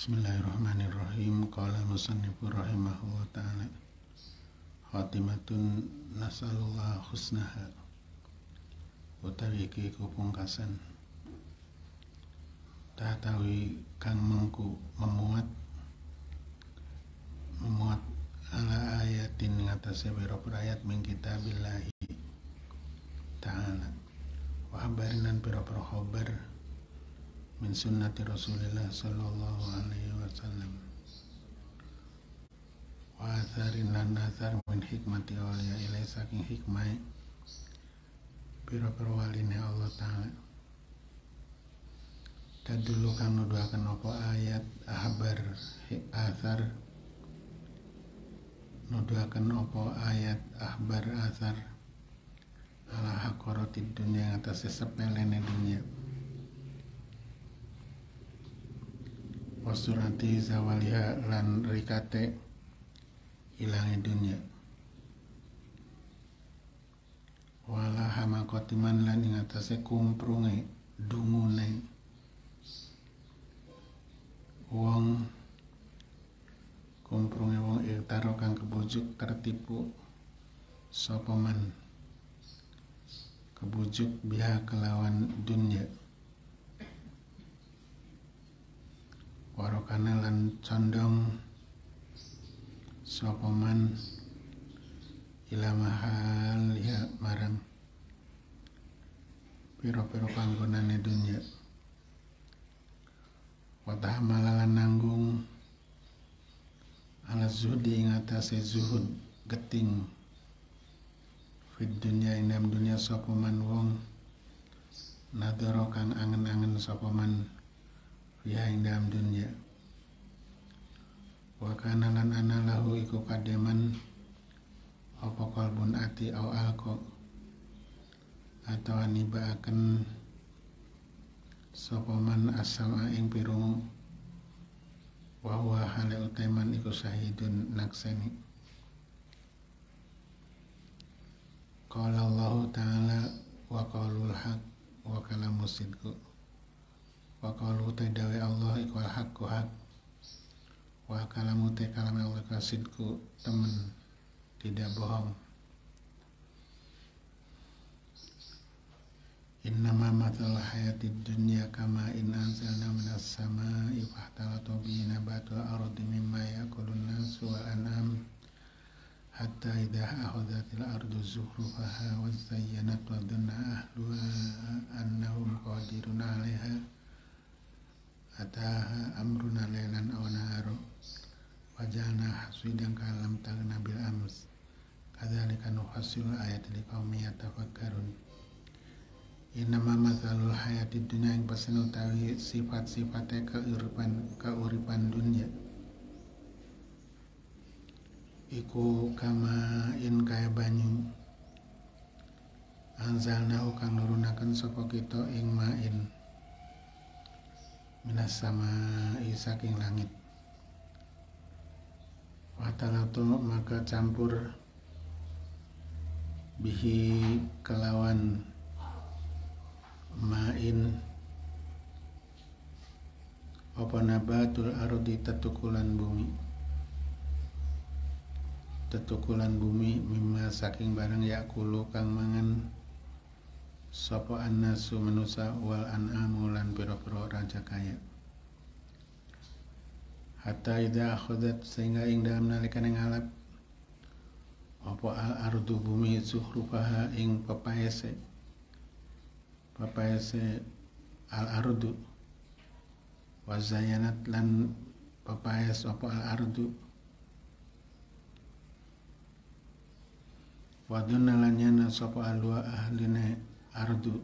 Bismillahirrahmanirrahim. Qala musannifu rahimahullah ta'ala. Khatimatun nasalullah husnaha. Utawi iki kupungkasan Tatawi kang mengku memuat Memuat ala ayatin ngatasnya biro ayat min kitabillahi ta'ala. Wa habarinan biro-biro khobar min sunnati Rasulillah sallallahu alaihi wasallam. Wa atharin lan athar min hikmati awliya ilai saking hikmah pira-pira Allah taala. Tadulu kang nuduhaken apa ayat ahbar athar. Nuduhaken apa ayat ahbar athar. Ala hakorotid dunia atas sepelene dunia wasurati zawaliha lan rikate ilangi dunia. Wala kotiman lan ing atase kumprunge dungune wong kumprunge wong irtaro kang kebujuk tertipu sapa kebujuk biha kelawan dunia warokana lan condong sokoman ila mahal ya marang. Piro-piro panggonane dunya. Watah malalan nanggung ala zuhdi ing atase zuhud geting. Fid dunya ing dalam dunya sokoman wong nadoro kang angen-angen sokoman fiha ing dalam dunia. Wa kana lan ana lahu iku kademan apa kalbun ati au alko atau anibaaken sapa man asama ing pirungu wa huwa hale uteman iku sahidun nakseni Qala Allah Ta'ala wa qaulul haq wa kalamu sidku wa qalu te dawe Allah iku al haqqu hak. Wa kalamu te kalam Allah kasidku temen tidak bohong. Innama matal hayati dunya kama in anzalna minas sama'i fahtalatu bihi nabatul ardi mimma yakulun nasu wal an'am hatta idha akhadhatil ardu zuhrufaha wa zayyanat wa dhanna ahluha annahum qadirun 'alaiha ataha amruna lailan aw naharo wajana hasidan kalam tagna bil ams. Kadzalika nufassilu ayati liqaumin yatafakkarun. Innama mathalul hayati dunia yang pesen utawi sifat-sifatnya keuripan keuripan dunia Iku kama in kaya banyu. Anzalnahu kang nurunaken sapa kita ing main minas sama saking langit. Watalatu maka campur bihi kelawan main. Apa nabatul ardi tetukulan bumi? Tetukulan bumi mimma saking barang yakulu kang mangan sapa annasu manusa wal an'amu lan pira-pira raja kaya. Hatta idza akhadat sehingga ing dalam nalikane ngalap apa al ardu bumi zuhrufaha ing papaese papaese al ardu wa zayanat lan papaes apa al ardu. Wa dunna lan yana sapa alwa ahline ardu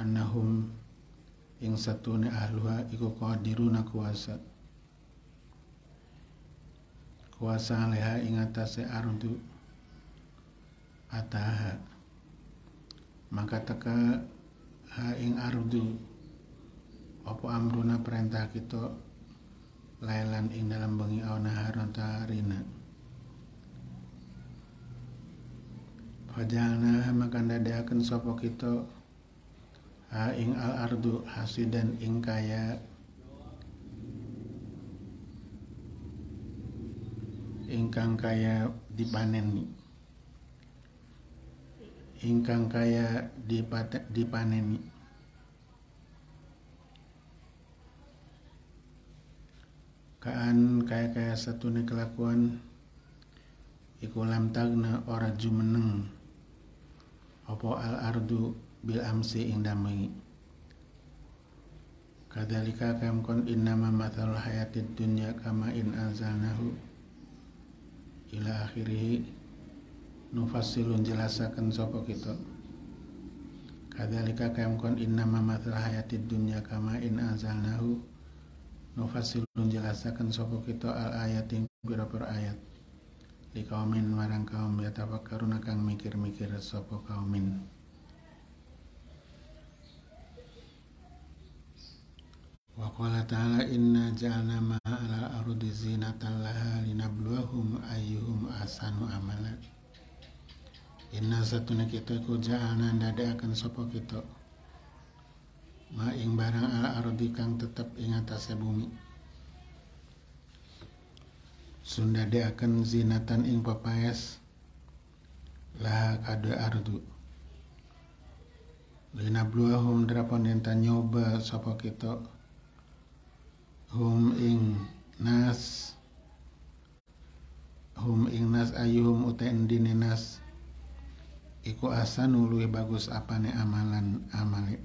annahum ing satune ahluha iku qadiruna kuasa. Kuasa leha ing atase ardu ataha. Maka teka ha ing ardu apa amruna perintah kita lailan ing dalam bengi awana haron tarina Wajalna makan dadakan sopo kita? Ha ing al ardu hasidan ing kaya. Ingkang kaya dipanen ingkang kaya dipanen. dipaneni kaan kaya kaya satu kelakuan ikulam tagna ora jumeneng opo al ardu bil amsi ing damai? Kadalika kam kon innama mathal hayatid dunya kama in anzalnahu ila akhirih. Nufasilun jelasakan sopo kita. Kadalika kam kon innama mathal hayatid dunya kama in anzalnahu. Nufasilun jelasakan sopo kita al ayatin pira-pira ayat di kaumin marang kaum yatafakkaruna kang mikir-mikir sopo kaumin Wa qala ta'ala inna ja'alna ma'ala ardi zinatan laha linabluwahum ayyuhum ahsanu amala. Inna satuna kita ku ja'alna akan sapa kita. Ma ing barang ala ardi kang tetep ing atase bumi. Sunda akan zinatan ing papayas. Laha kado ardu. Linabluwahum drapan enta nyoba sapa kita. Hum ing nas. Hum ing nas ayuhum uta endine nas. Iku asanu luwih bagus apane amalan amale.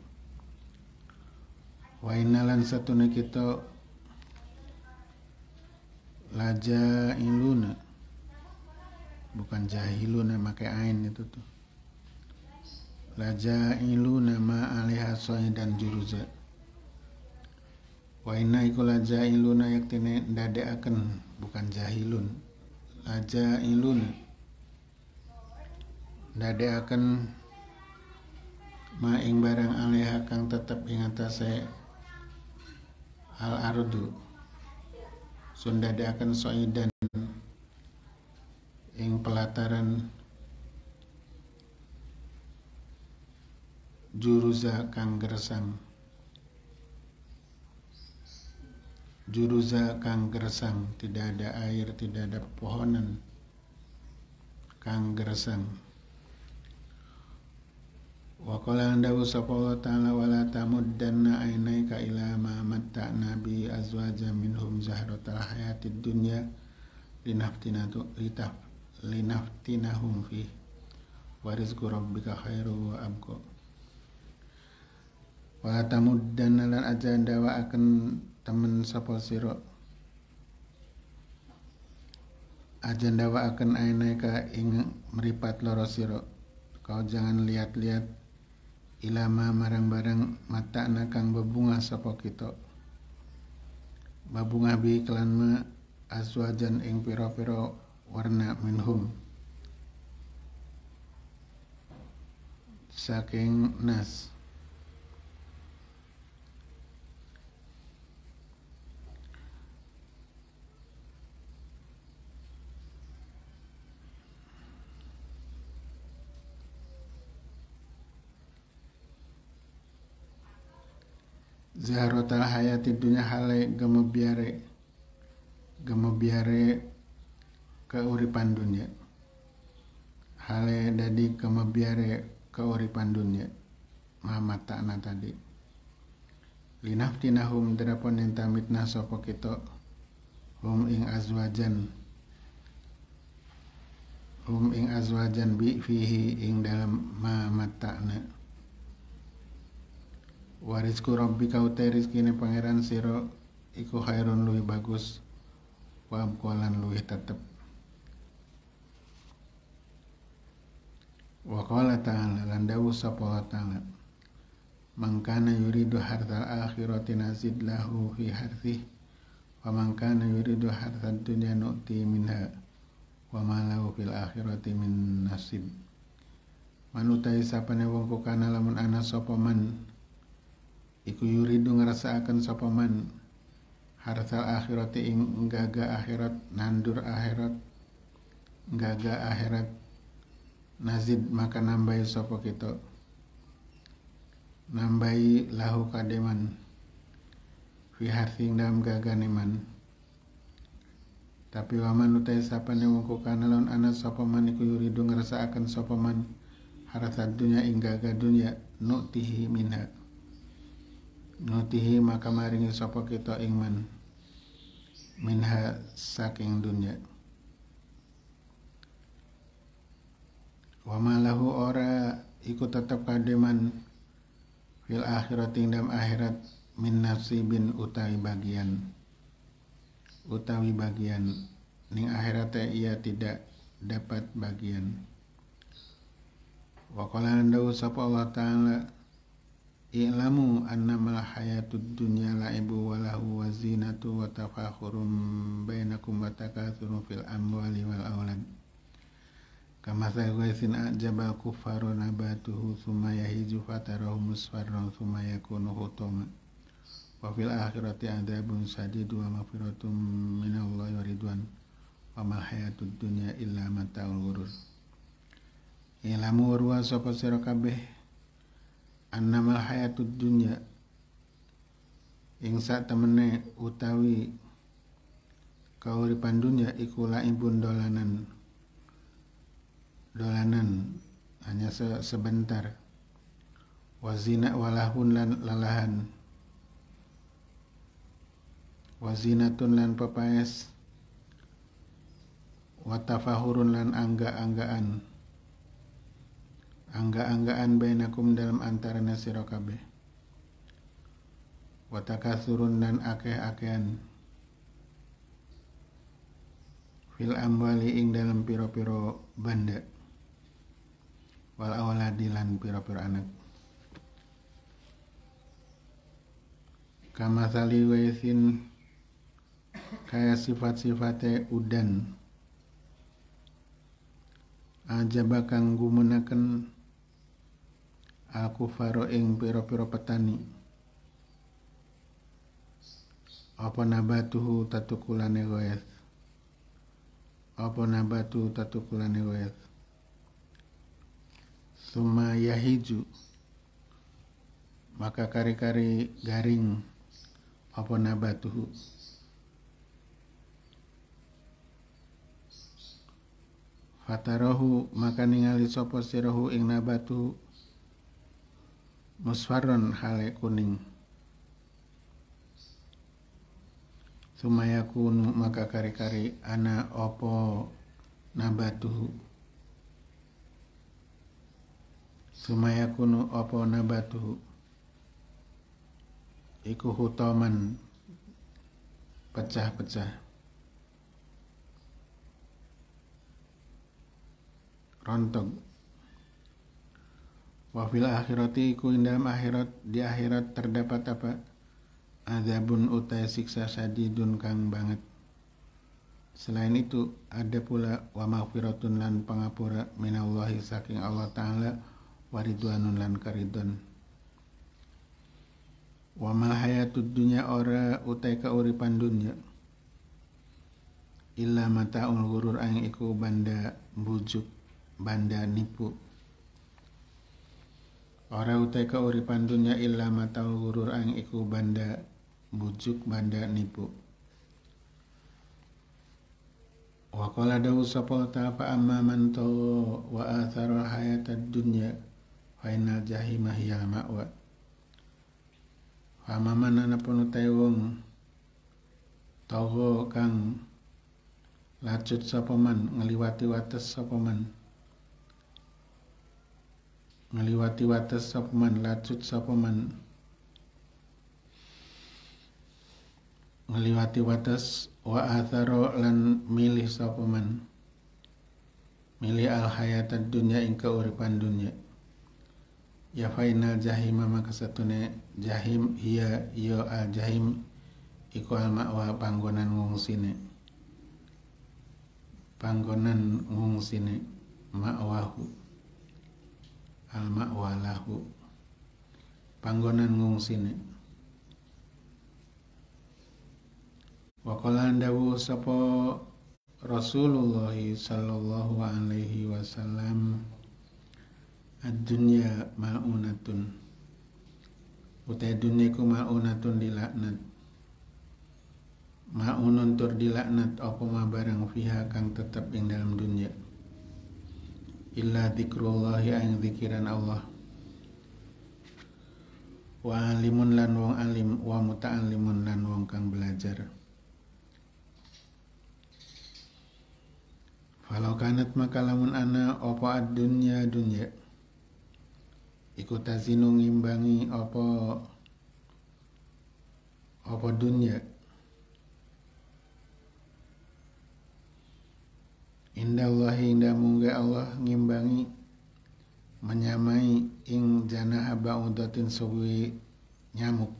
Wa inalan satune kita laja iluna. Bukan jahiluna make ain itu tuh. Laja iluna ma alaiha dan juruza. Wa inna iku la jailuna yaktine ndadekaken bukan jahilun. La jailuna ndadekaken ma ing barang alaiha kang tetep ing atase al ardu sun ndadekaken soidan ing pelataran juruza kang gersang. Juruza kang gersang tidak ada air tidak ada pohonan. Kang gersang wa qala andahu sapa ta'ala wala tamuddanna ainaika ila ma matta'na bi azwaja minhum zahratal hayatid dunya linaftinatu litaf linaftinahum fi wa rizqu rabbika khairu wa abqa wa tamuddanna lan aja ndawa akan temen sapa sira aja akan aineka ing meripat loro sira kau jangan lihat-lihat ilama marang-barang mata kang bebunga sapa kita. Babunga bi kelan ma aswajan ing pira-pira warna minhum. Saking nas Zaharotal hayati dunya hale gemebiare gemebiare keuripan dunia hale dadi gemebiare keuripan dunia Muhammad takna tadi. Linaftinahum drapon yang tamitna sopo kita hum ing azwajan. Hum ing azwajan bi fihi ing dalam ma matakna warisku rabbi kau rizkine pangeran siro. Iku khairun luwih bagus. Wa amkolan luwih tetep. Wa qala ta'ala lan dawu sapa ta'ala. Mangkana yuridu hartal akhirati nazid lahu fi harthih wa mangkana yuridu hartal dunya nu'ti minha wa ma lahu fil akhirati min nasib. Manutai sapane wong kana lamun ana sapa man iku yuridu ngrasakaken sapa man harta akhirat ing gaga akhirat nandur akhirat gaga akhirat nazid maka nambahi sapa kita? Nambahi lahu kademan fi harting dalam gagane man. Tapi waman utai sapane wong kana lawan ana sapa man iku yuridu ngrasakaken sapa man harasat dunya ing gaga dunya nutihi minha nutihi maka maringi sapa kita ing man minha saking dunya. Wa lahu ora iku tetep kademan fil akhirat ing dalam akhirat min nasibin utawi bagian utawi bagian. Ning akhirate ia tidak dapat bagian. Wa qala sapa Allah taala i'lamu annamal hayatud dunya la'ibu wa lahu wa zinatu wa tafakhurum bainakum wa takathurun fil amwali wal aulad kama sayyisin ajabal kufaru nabatuhu summa yahiju fatarahu musfarran summa yakunu hutama wa fil akhirati adzabun sadid wa maghfiratun minallahi wa ridwan. Wa mal hayatud dunya illa mataul ghurur. Ilamu warwa sapa sira kabeh annamal hayatud dunya. Ing sak temene utawi kauripan dunya iku laibun dolanan. Dolanan hanya se sebentar. Wazina walahun lan lalahan. Wazinatun lan pepaes. Watafahurun lan angga-anggaan angga-anggaan bainakum dalam antara nasiro kabeh. Watakasurun dan akeh-akehan. Fil amwali ing dalam piro-piro banda. Wal awaladi lan piro-piro anak. Kama sali wesin kayak sifat-sifatnya udan. Ajaba kang gumunaken aku faro ing piro-piro petani. Apa nabatuhu tatukulane goes apa nabatu tatukulane goes suma yahiju. Maka kari-kari garing. Apa nabatuhu? Fatarahu maka ningali sopo sirahu ing nabatu musfarron hale kuning. Sumaya kunu maka kari-kari ana opo nabatu. Sumaya kunu opo nabatu. Iku hutoman pecah-pecah. Rontok wa fil akhirati ku dalam akhirat di akhirat terdapat apa? Azabun utai siksa sadidun kang banget. Selain itu ada pula wa maghfiratun lan pangapura minallahi saking Allah taala waridwanun lan karidon wa mal hayatud dunya ora utai kauripan dunya. Illa mataul ghurur ang iku banda bujuk banda nipu Ora utai uripan dunya illa matau gurur ang iku banda bujuk banda nipu. Wa qala dawu sapa ta fa amma man wa athara hayatad dunya fa innal jahima hiya ma'wa. Fa amma man anapun utai wong tawo kang lacut sapa man ngeliwati wates sapa man ngeliwati wates sopeman lacut sopeman ngeliwati wates wa atharo lan milih sopeman milih al hayatad dunya ing keuripan dunya. Ya fainal jahim maka satune jahim hiya yo al jahim iku al ma'wa panggonan ngungsine. Panggonan ngungsine ma'wahu al ma'walahu panggonan ngungsine wa qala dawu sapa Rasulullah sallallahu alaihi wasallam. Ad-dunya ma'unatun. Utai dunia ku ma'unatun dilaknat. Ma'unun tur dilaknat apa ma barang fiha kang tetap ing dalam dunia illa dzikrullahi ang zikiran Allah. Wa alimun lan wong alim wa muta'allimun lan wong kang belajar. Falau kanat maka lamun ana apa ad-dunya dunya? Iku tazinu ngimbangi apa apa dunya Indah Allah indah mungga Allah ngimbangi menyamai ing jana haba udatin suwi nyamuk.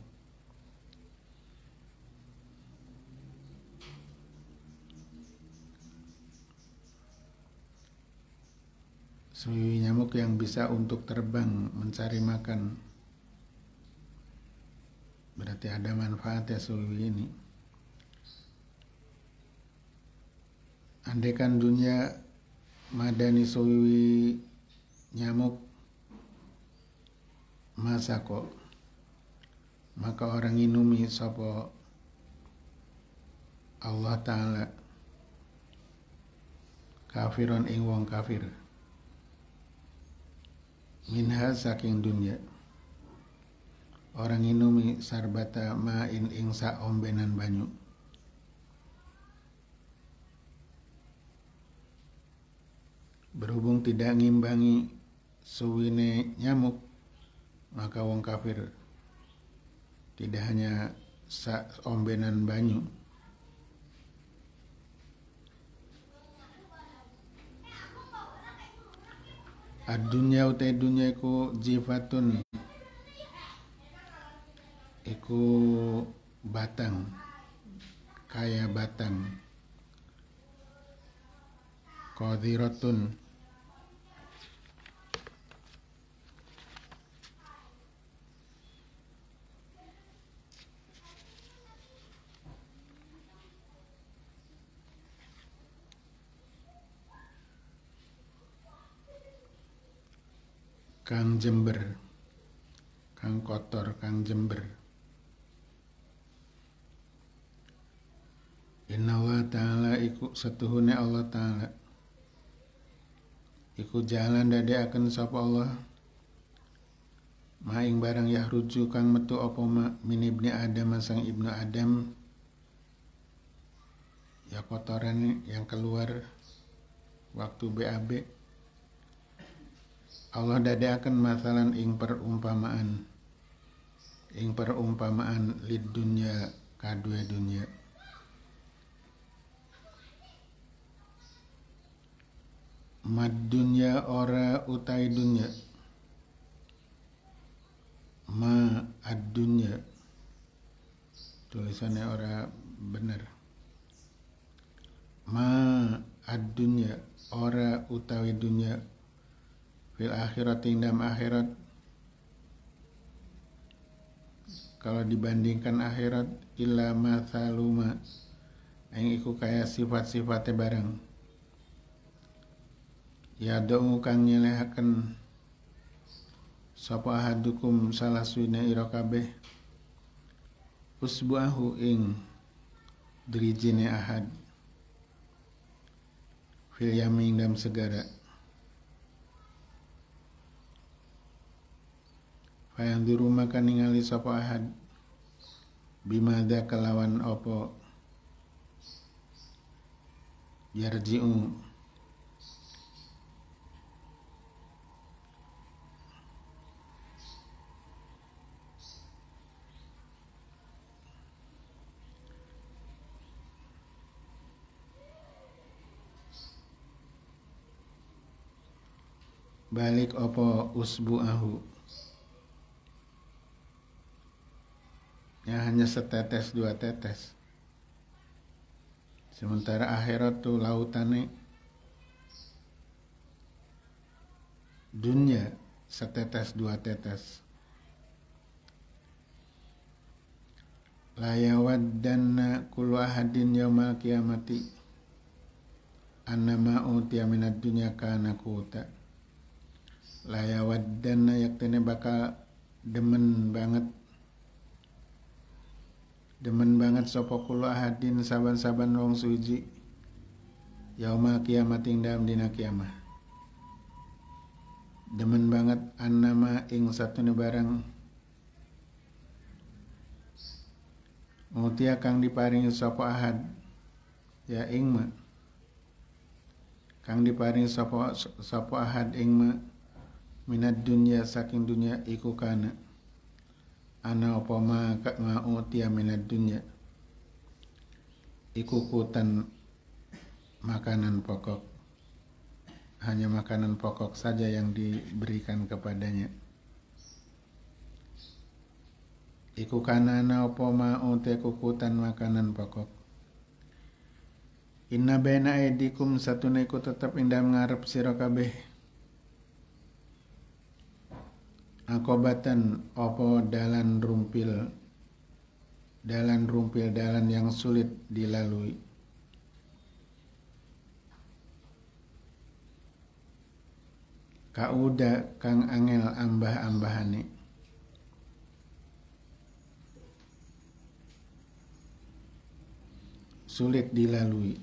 Suwi nyamuk yang bisa untuk terbang mencari makan. Berarti ada manfaatnya suwi ini Andaikan dunia madani sowi nyamuk masa kok maka orang inumi sopo Allah Ta'ala? Kafiron ing wong kafir. Minha saking dunia. Orang inumi sarbata ma'in ing sa ombenan banyu berhubung tidak ngimbangi suwine nyamuk maka wong kafir tidak hanya sa ombenan banyu. Adunya utai dunya iku jifatun iku batang kaya batang qadiratun kang jember. Kang kotor kang jember. Inna Allah Ta'ala iku setuhune Allah Ta'ala. Iku jalan dade akan sapa Allah. Maing barang yahruju kang metu apa ma? Min ibni Adam sang ibnu Adam. Ya kotoran yang keluar waktu BAB Allah dadakan masalan ing perumpamaan ing perumpamaan lid dunya kadue dunya. Mad dunya ora utai dunya. Ma ad dunya. Tulisannya ora bener ma ad dunya ora utawi dunya fil akhirat dalam akhirat. Kalau dibandingkan akhirat illa mathaluma yang iku kaya sifat-sifatnya bareng. Ya dong kang nyelehaken. Sapa ahadukum salah suina ira kabeh. Usbuahu ing drijine ahad. Fil yamin dalam segara Fayang diru maka ningali sapa ahad? Bimada kelawan opo yarji'u. Balik opo usbu'ahu ya hanya setetes dua tetes. Sementara akhirat tuh lautannya dunia setetes dua tetes. Layawaddanna kullu ahadin yaumal kiamati annama utiya minad dunya kana kuta layawaddanna yaktene bakal demen banget demen banget sapa kula ahadin saban-saban wong suci. Yaumal kiamat ing dalam dina kiamah. Demen banget annama ing satune barang. Mutia kang diparingi sapa ahad ya ing ma kang diparingi sapa sapa ahad ing ma minat dunya saking dunya iku kana ana apa ma ma utia minat dunya iku kutan makanan pokok. Hanya makanan pokok saja yang diberikan kepadanya. Iku kana ana apa ma utia kukutan makanan pokok? Inna baina aidikum satuna iku tetep indah ngarep sira kabeh akobatan opo dalan rumpil dalan rumpil dalan yang sulit dilalui. Kauda kang angel ambah-ambahane. Sulit dilalui.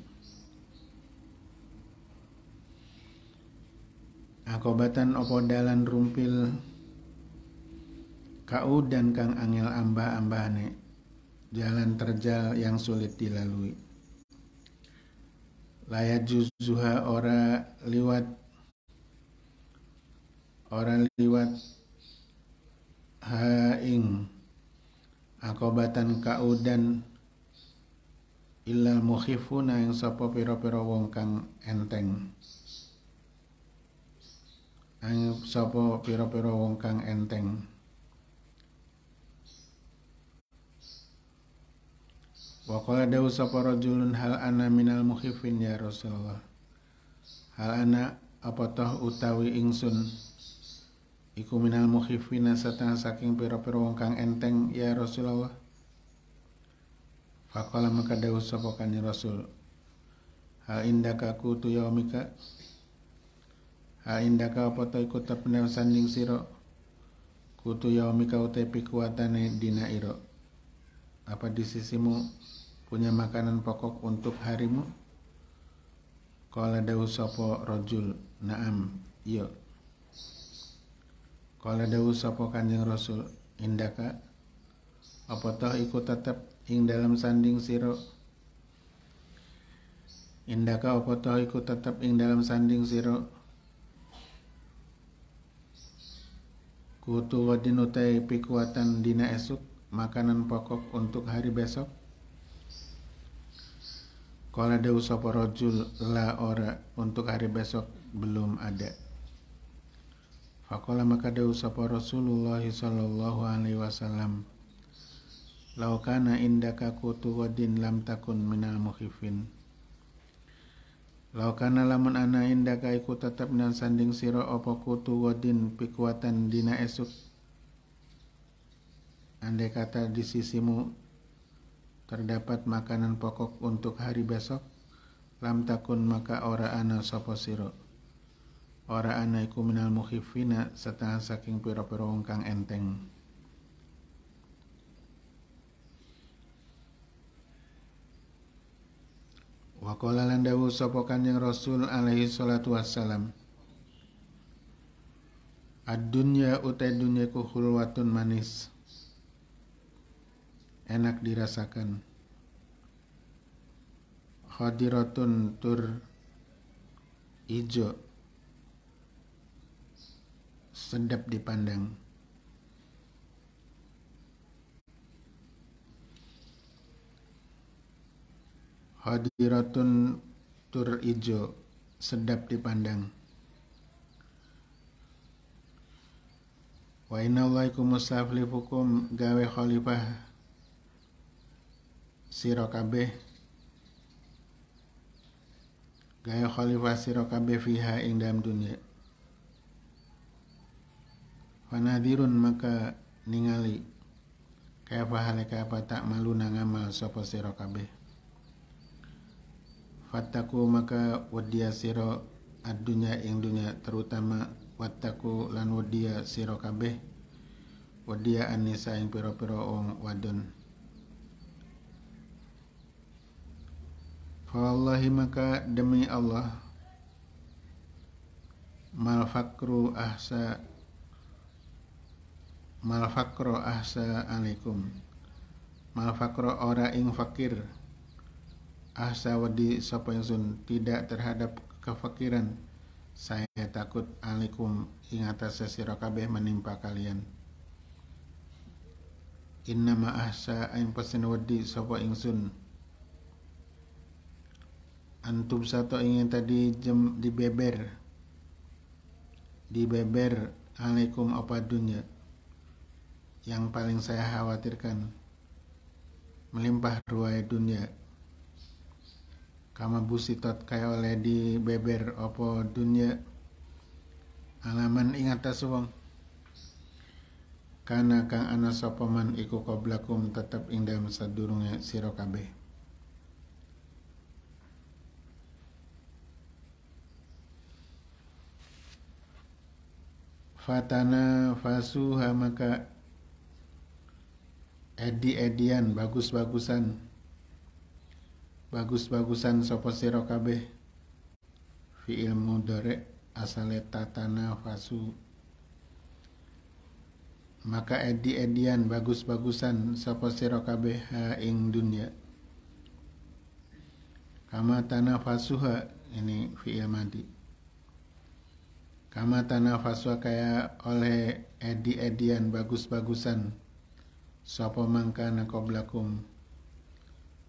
Akobatan opo dalan rumpil kau dan kang angel amba ambane jalan terjal yang sulit dilalui. Layat juzuha ora liwat ora liwat haing. Akobatan kau dan ilal mukhifuna yang sapa pira-pira wong kang enteng. Ang sapa pira-pira wong kang enteng Wa qala dawu sapa rajulun hal ana minal mukhifin ya Rasulullah. Hal ana apa toh utawi ingsun iku minal mukhifina satang saking pira-pira wong kang enteng ya Rasulullah. Faqala maka dawu sapa kanjeng Rasul. Ha indaka kutu yaumika Ha indaka apa to iku tepne sanding sira kutu yaumika utai pikuatane dina iro apa di sisimu punya makanan pokok untuk harimu? Kala dawu sopo rojul naam iya. Kala dawu sopo kanjeng rasul indaka apa toh iku tetep ing dalam sanding siro indaka apa toh iku tetep ing dalam sanding siro kutu wadin utai pikuatan dina esuk makanan pokok untuk hari besok Kala dawu sapa rajul la ora untuk hari besok belum ada. Fakola maka dawu sapa Rasulullah sallallahu alaihi wasallam Lau kana indaka kutu wadin lam takun minal mukhifin. Lau kana lamun ana indaka iku tetep nan sanding sira apa kutu wadin pikuatan dina esuk. Andai kata di sisimu terdapat makanan pokok untuk hari besok? Lam takun maka ora ana sapa sira. Ora ana iku minal mukhifina setengah saking pira-pira wong kang enteng. Wa qala lan dawu sapa Kanjeng Rasul alaihi salatu wassalam. Ad-dunya utai dunya ku khulwatun manis enak dirasakan. Khadiratun tur ijo sedap dipandang. Hadiratun tur ijo sedap dipandang. Wa inna Allahikum gawe khalifah sira kabeh. Gaya khalifah sira kabeh fiha ing dalam dunia. Fanadirun maka ningali kaya halika apa tak malu nangamal sapa sira kabeh. Fataku maka wadia sira adunya ing dunia terutama wataku lan wadia sira kabeh. Wadia anisa ing pira-pira wong wadon Fawallahi maka demi Allah mal fakru ahsa mal fakro ahsa alaikum. Mal fakro ora ing fakir ahsa wadi sapa sun tidak terhadap kefakiran. Saya takut alaikum ing atas menimpa kalian. Innama ahsa ing pesen wadi sapa ingsun antum satu ingin tadi jem dibeber. Dibeber alaikum apa dunia? Yang paling saya khawatirkan melimpah ruai dunia. Kama busitot kaya oleh di beber opo dunia? Alaman ingat wong karena kang ana sopaman iku koblakum? Tetap dalam sadurunge sira kabeh fatana fasuha maka edi-edian bagus-bagusan. Bagus-bagusan sapa sira kabeh? Fi ilmu dore asale tatana fasu. Maka edi-edian bagus-bagusan sapa sira kabeh? Ha ing dunya. Kama tanah fasuha ini fi'il madi Kama tanah faswa kaya oleh edi-edian bagus-bagusan. Sopo mangkana koblakum.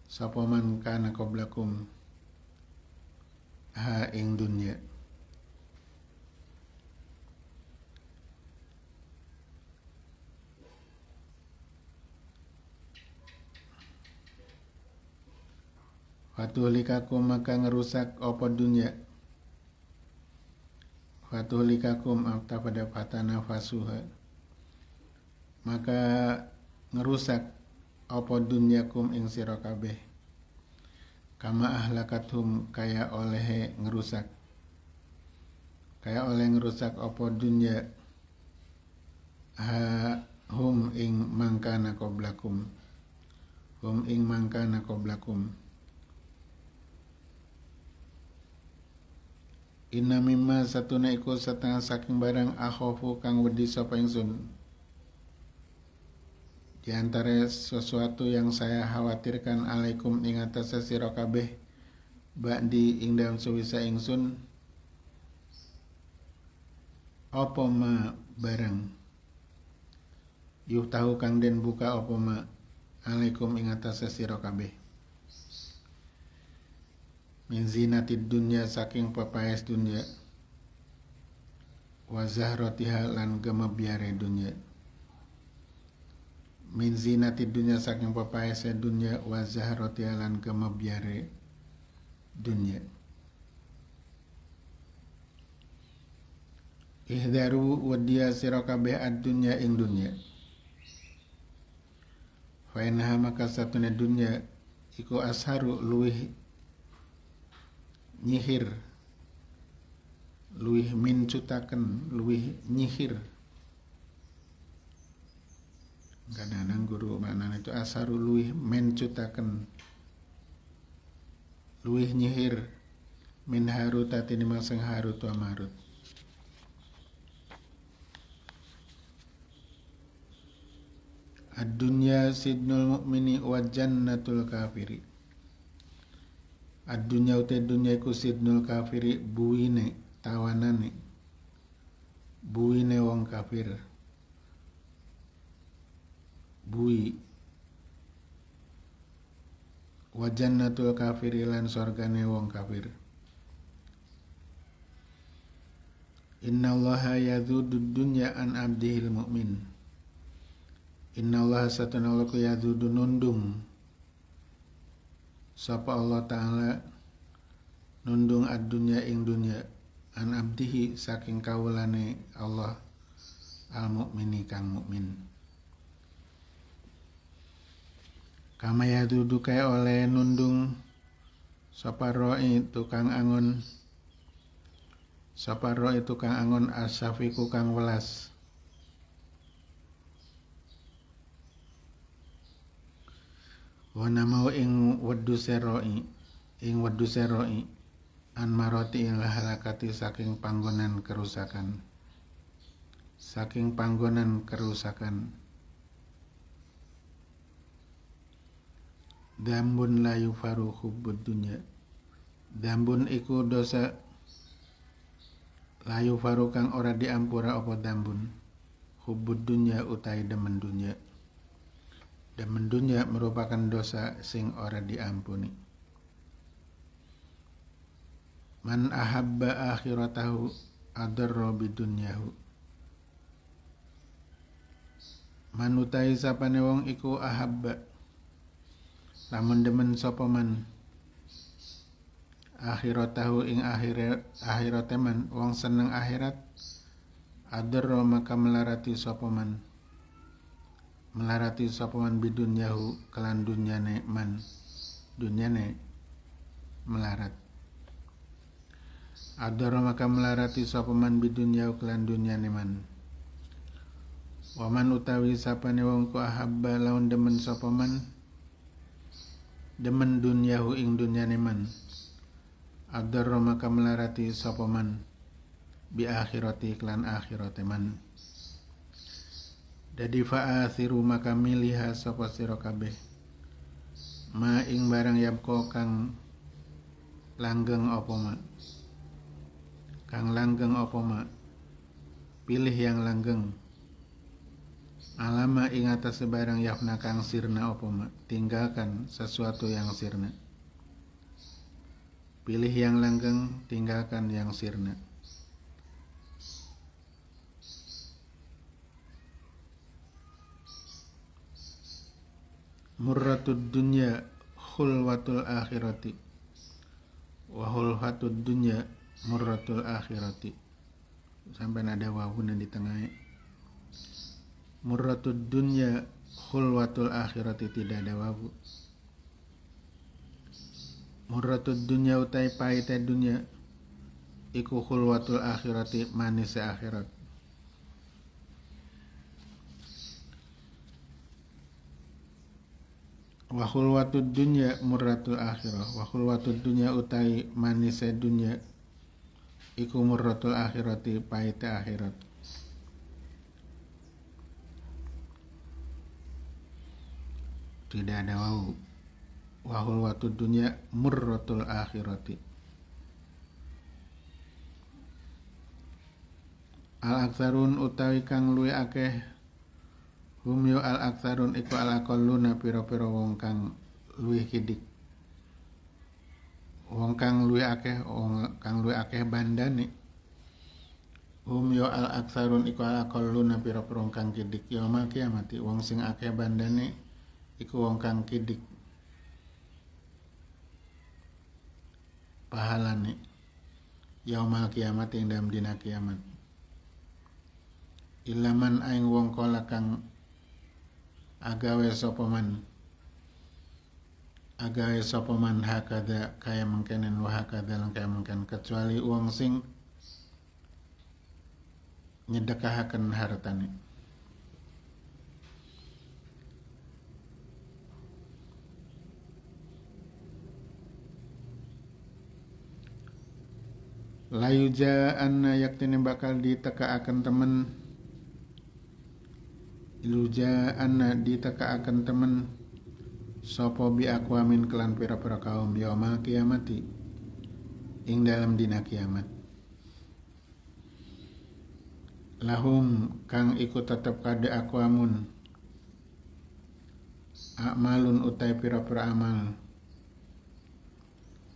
Sopo mangkana koblakum. Ha ing dunya Fatulikakum maka ngerusak opo dunya fatulikakum afta pada fatana fasuha maka ngerusak apa dunyakum ing sira kabeh. Kama ahlakathum kaya oleh ngerusak. Kaya oleh ngerusak apa dunya. Ha hum ing mangkana qablakum hum ing mangkana qablakum Inna mimma satuna iku setengah saking barang akhofu kang wedi sapa ingsun. Di antara sesuatu yang saya khawatirkan alaikum ing atas sira kabeh ba'di ing dalam sewisa ingsun apa ma barang yuh tahu kang den buka apa ma alaikum ing atas sira kabeh min zinatid dunya saking papayas dunya. Wa zahrotiha lan gemebiare dunya. Min zinatid dunya saking papayas dunya wa zahrotiha lan gemebiare dunya. Ihdaru wadiya sira kabeh ad-dunya ing dunya. Fa inha maka satune dunya iku asharu luwih nyihir. Luwih mincutaken luwih nyihir. Kadang-kadang guru mana itu asaru luwih mencutaken. Luwih nyihir. Min harut atini maseng harut wa marut. Ad-dunya sidnul mu'mini wa jannatul kafiri Adunya utai dunya iku sidnul kafiri buine tawanane. Buine wong kafir. Bui wa jannatul kafiri lan sorgane wong kafir. Inna allaha yadhudu dunya an abdihil mu'min. Inna allaha satuna yadhudu nundung sapa Allah taala nundung ad-dunya ing dunya an abdihi saking kawulane Allah al mukmini kang mukmin. Kama ya dudu kaya oleh nundung sapa roi tukang angon sapa roi tukang angon asafiku kang welas wana mau ing wedhu seroi ing wedu seroi an maroti ing halakati saking panggonan kerusakan. Saking panggonan kerusakan. Dambun layu faru hubbud dunya. Dambun iku dosa layu faru kang ora diampura apa dambun. Hubbud dunya utai demen dunya demen dunya merupakan dosa sing ora diampuni. Man ahabba akhiratahu adarra bidunyahu. Man utai sapane wong iku ahabba. Lamun demen sapa man? Akhiratahu ing akhirat akhirate man wong seneng akhirat adarra maka melarati sapa man melarati sapa man bidunyahu kelan dunyane man dunyane melarat. Adara maka melarati sopaman bidunya uklan dunia neman Waman utawi sapane wong ku ahabba laun demen sopaman Demen dunyahu ing dunia neman Adara maka melarati sopaman Bi akhirati klan akhirate man Dadi fa'athiru maka miliha sopa siro kabeh. Ma ing barang yabko kang langgeng opo ma kang langgeng apa mak? Pilih yang langgeng. Alama ing atas sebarang yafna kang sirna apa mak? Tinggalkan sesuatu yang sirna. Pilih yang langgeng tinggalkan yang sirna murratud dunya khulwatul akhirati. Wa hulhatud dunya murratul akhirati. Sampai ada wawun di tengahnya murratud dunya khulwatul akhirati tidak ada wawu. Murratud dunya utai pahitnya dunya iku khulwatul akhirati manis akhirat wa khulwatud dunya murratul akhirah. Wa khulwatud dunya utai manis dunya. Iku murratul akhirati pahite akhirat. Tidak ada wau. Wahul watu dunia murratul akhirati. Al aksarun utawi kang luwe akeh hum yo al aksarun iku al aqalluna pira-pira wong kang luwih kidik. Wong kang luwe akeh wong kang luwe akeh bandane. Hum yo al aksarun iku al aqalluna pira-pira kang kidik. Yaumul kiamati wong sing akeh bandane iku wong kang kidik. Pahalane. Yaumul kiamat ing dalam dina kiamat. Ilaman aing wong kala kang agawe sapa man. Agawe sapa man hakada kaya mengkenen wa hakada lan kaya mengken kecuali uang sing nyedekahaken hartane. Layuja anna yaktini bakal diteka akan temen iluja anna diteka akan temen sopo bi akwamin kelan pira-pira kaum yaumal kiamati? Ing dalam dina kiamat. Lahum kang ikut tetep kade akwamun akmalun utai pira-pira amal.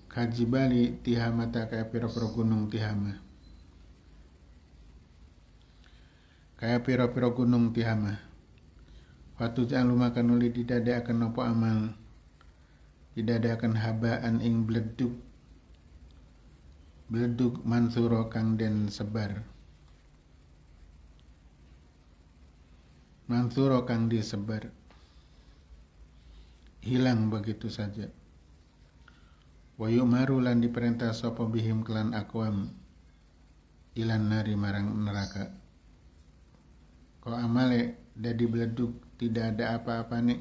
Kajibali tihamata kaya pira-pira gunung tihama kaya pira-pira gunung tihama Waktu jangan lumakan uli tidak akan nopo amal. Tidak akan habaan ing bleduk Bleduk mansuro kang den sebar. Mansuro kang disebar. Hilang begitu saja. Wayu marulan diperintah sopo bihim kelan akwam. Ilan nari marang neraka. Kau amale dadi beleduk tidak ada apa-apa nih.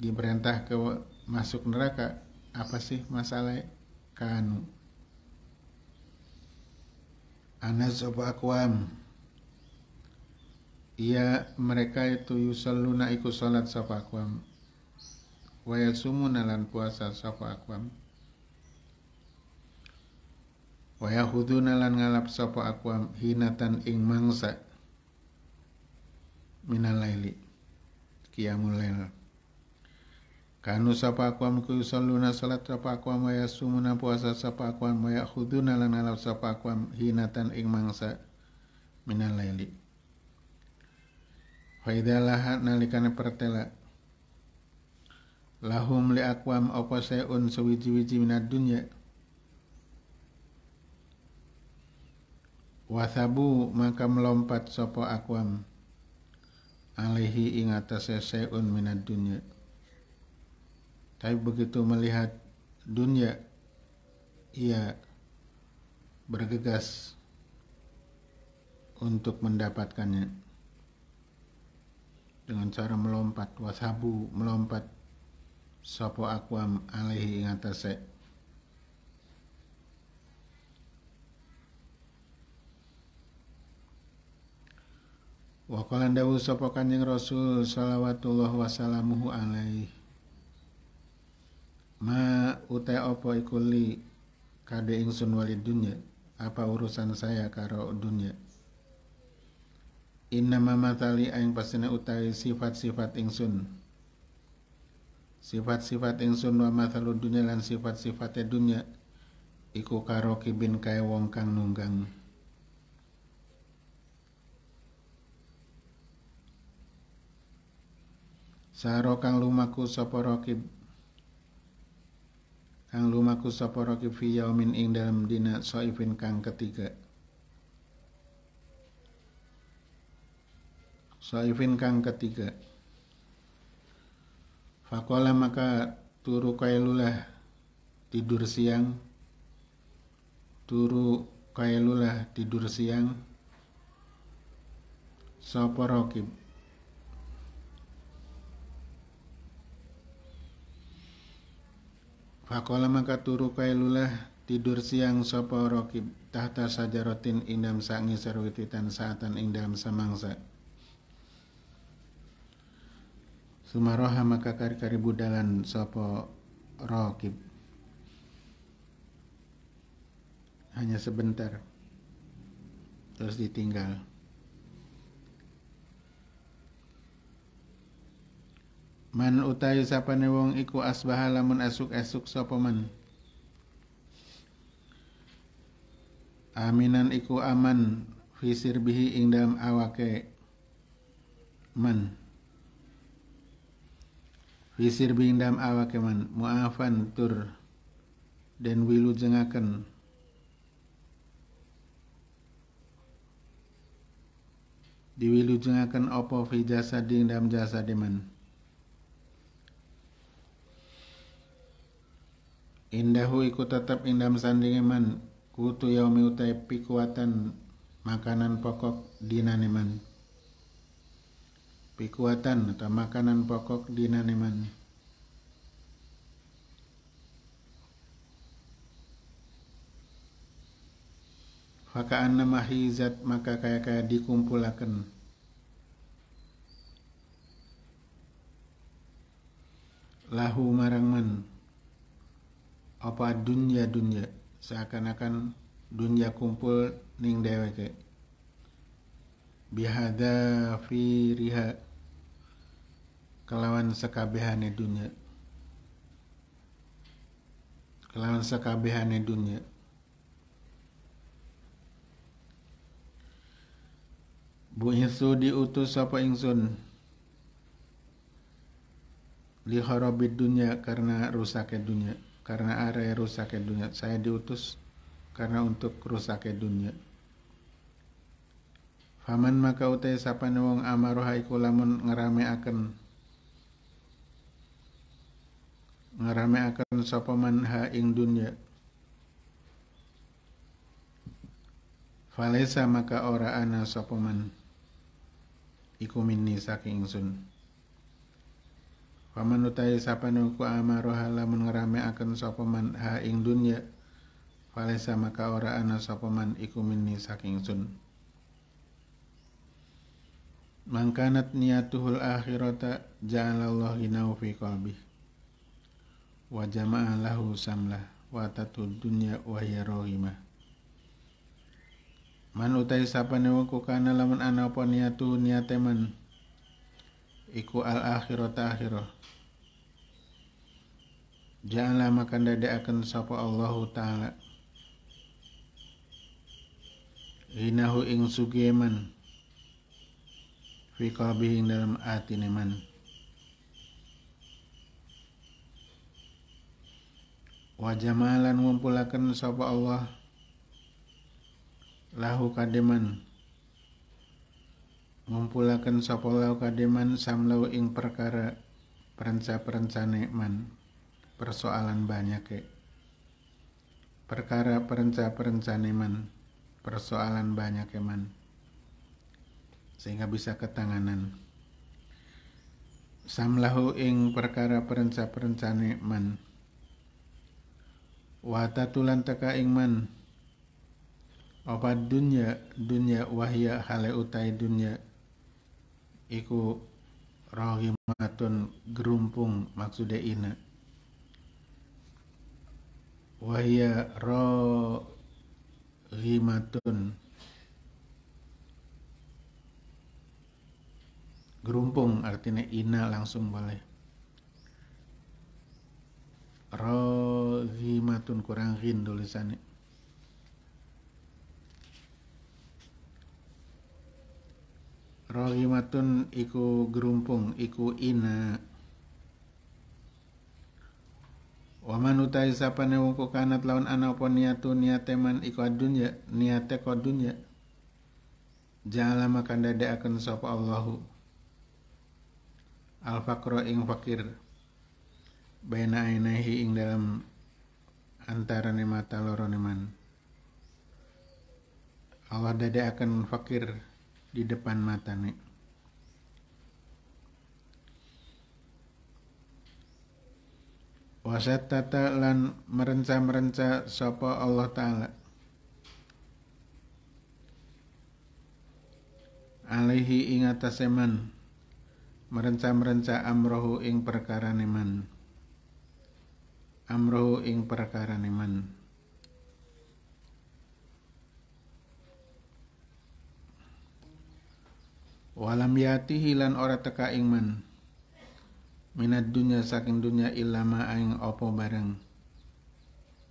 Diperintah ke masuk neraka apa sih masalah? Kanu. Ana sapa akwam. Iya mereka itu yusalluna iku salat sapa akwam. Wa yasumuna lan puasa sapa akwam. Wa yahuduna lan ngalap sapa akwam hinatan ing mangsa minal laili qiyamul lail. Kanu sapa akwam ku yusalluna salat sapa akwam wa yasumuna puasa sapa akwam wa yahuduna lan ngalap sapa akwam hinatan ing mangsa. Minal laili. Faidalah nalikane pertela lahum li akwam apa sayun sewiji-wiji minat dunya? Wasabu maka melompat sopo akwam alaihi ing atas sayun minat dunya. Tapi begitu melihat dunia ia bergegas untuk mendapatkannya. Dengan cara melompat wasabu melompat sopo akwam alaihi ing atase Wa qala dawu sapa Kanjeng Rasul salawatullah wasalamuhu alaihi. Ma utai apa iku li kade ingsun walid dunya? Apa urusan saya karo dunya? Inna mamatali aing pasina utai sifat-sifat ingsun. Sifat-sifat ingsun wa mathalu dunya lan sifat-sifatnya dunya Iku karo kibin kaya wong kang nunggang Saro kang lumaku sapa rokib. Kang lumaku sapa rokib fi yaumin ing dalam dina soifin kang ketiga. Soifin kang ketiga. Fakola maka turu kailulah tidur siang. Turu kailulah tidur siang. Sopo rokib Fakola maka turu kailulah tidur siang sopo rokib tahta sajarotin indam sangi serwititan saatan indam samangsa Sumaroha maka kari-kari budalan sopo rokib. Hanya sebentar Terus ditinggal Man utayu sapane wong iku asbaha lamun asuk-asuk sapa man? Aminan iku aman fisir bihi ing dalam awake man. Fisir bindam awakeman muafan tur dan wilu jengaken. Diwilu jengaken opo fi jasa ding dalam jasa Indahu iku tetap indam sandingeman kutu yaumi utai pikuatan makanan pokok dinaneman pikuatan atau makanan pokok di naneman. Fakaan nama hizat maka kaya kaya dikumpulakan. Lahu marangman apa dunya dunya seakan-akan dunya kumpul ning deweke bihada fi riha. Kelawan sekabehane dunya kelawan sekabehane dunya Bu Yesu diutus apa ingsun? Li harabid dunya karena rusaknya dunya karena area rusaknya dunya saya diutus karena untuk rusaknya dunya Faman maka utai sapane wong amaroha iku lamun ngerameaken. Ngerameaken sapa man ha ing dunya Falesa maka ora ana sapa man. Iku minni saking ingsun Paman utai sapane ku amaroha lamun ngerameaken sapa man ha ing dunya falesa maka ora ana sapa man iku minni saking sun. Mangkanat niyatuhul akhirata ja'alallahu hinahu fi qalbi wa jama'a lahu samlah wa tatud dunya wa hiya Man utai sapane wong kana lamun ana apa niatu niate man iku al akhirata akhirah Ja'ala maka akan sapa Allah taala. Hinahu ing sugeman fi qalbihi dalam atine man. Wa jamalan sapa Allah. Lahu kademan ngumpulaken sapa lahu kademan samlau ing perkara perenca-perencane man. Persoalan banyak ke perkara perenca perencaneman persoalan banyak man. Sehingga bisa ketanganan. Samlahu ing perkara perenca perencane man watatulan teka ing man. Apa dunya dunya wahya hale utai dunya iku rohimatun gerumpung maksudnya ina wahya rohimatun gerumpung artinya ina langsung boleh. Rohimatun kurang rin tulisannya rohimatun iku gerumpung iku ina. Waman utai sapane wong kanat lawan ana apa niatu niate man iku adunya niate ko dunya Janganlah makan dada akan sapa Allahu. Al faqra ing fakir. Baina ainahi ing dalam antara mata loro man. Allah dada akan fakir di depan mata nih tata lan merenca-merenca sapa Allah taala. Alaihi ing atase man merenca-merenca amrohu ing perkara man. Amrohu ing perkara man walam yatihi lan ora teka ing man minat dunya saking dunya ilama aing opo bareng.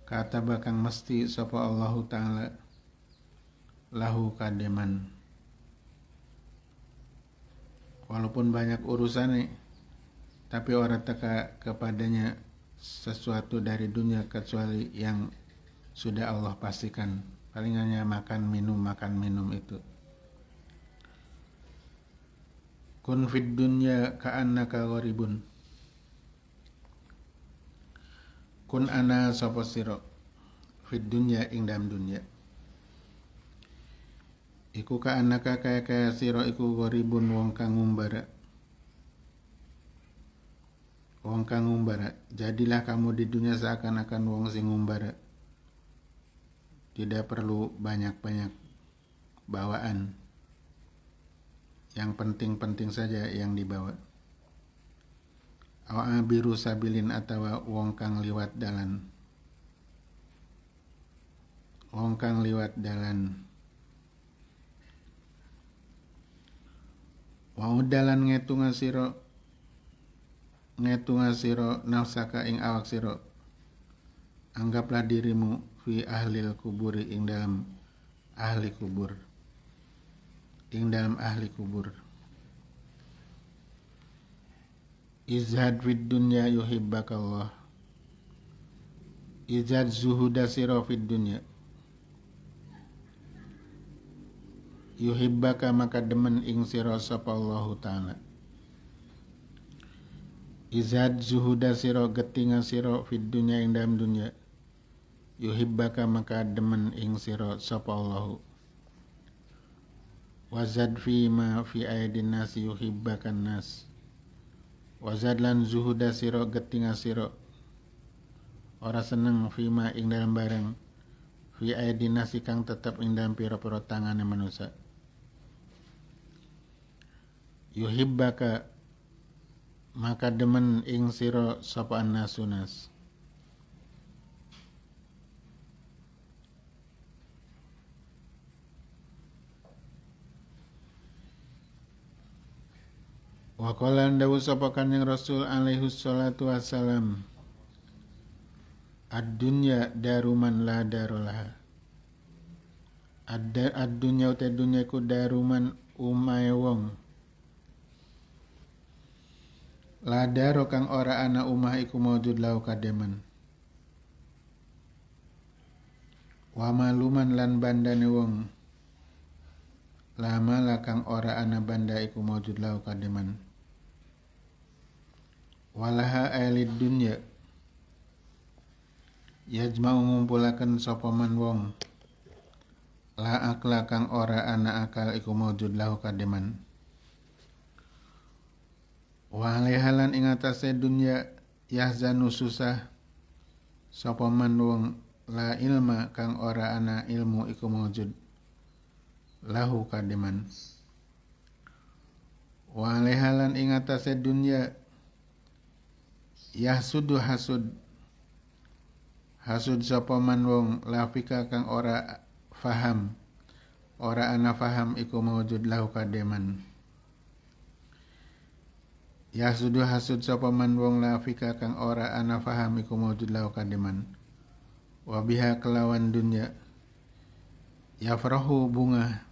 Kata bakang mesti sapa Allah taala lahu kademan. Walaupun banyak urusan nih tapi orang teka kepadanya sesuatu dari dunia kecuali yang sudah Allah pastikan. Paling hanya makan minum makan minum itu kun fid dunya ka'annaka gharibun. Kun ana sapa sira? Fid dunya ing dalam dunya. Iku ka anaka kaya kaya sira iku goribun wong kang ngumbara wong kang ngumbara jadilah kamu di dunia seakan-akan wong sing ngumbara tidak perlu banyak-banyak bawaan yang penting-penting saja yang dibawa. Awa biru sabilin atau wong kang liwat dalan. Wong kang liwat dalan. Wau dalan ngetunga siro. Ngetunga siro nafsaka ing awak siro. Anggaplah dirimu fi ahlil kuburi ing dalam ahli kubur ing dalam ahli kubur. Izhad fid dunya Allah. Izhad zuhuda sira fid dunya. Yuhibbaka maka demen ing sira sapa taala. Izhad zuhuda sira getinga sira fid dunya ing dalam dunya. Yuhibbaka maka demen ing sira sapa Allah Wazad fi ma fi aidin nasi yuhibbakan nas wazad lan zuhuda siro getinga siro ora seneng fima ing dalam barang. Fi aidina kang tetep ing dalam piro-piro tangane manusia yuhibbaka maka demen ing siro sapa nasunas Wa qala dawu sapa kanjeng Rasul alaihi salatu wassalam Ad-dunya daruman la darolah Ad ad-dunya uta dunya ku daruman umae wong. La daro kang ora ana umah iku maujud lau kademan. Wa maluman lan bandane wong. Lama kang ora ana banda iku maujud lau kademan walaha ailid dunya. Yajma'u ngumpulaken sapa man wong. La akla kang ora ana akal iku maujud lahu kademan wa halan ing atase dunya yahzanu susah sapa man wong. La ilma kang ora ana ilmu iku maujud lahu kademan wa halan ing atase dunya yahsudu hasud. Hasud sapa man wong lafika kang ora faham. Ora ana faham iku maujud lahu kademan. Yahsudu hasud sapa man wong lafika kang ora ana faham iku maujud lahu kademan. Wa biha kelawan dunya. Yafrahu bunga.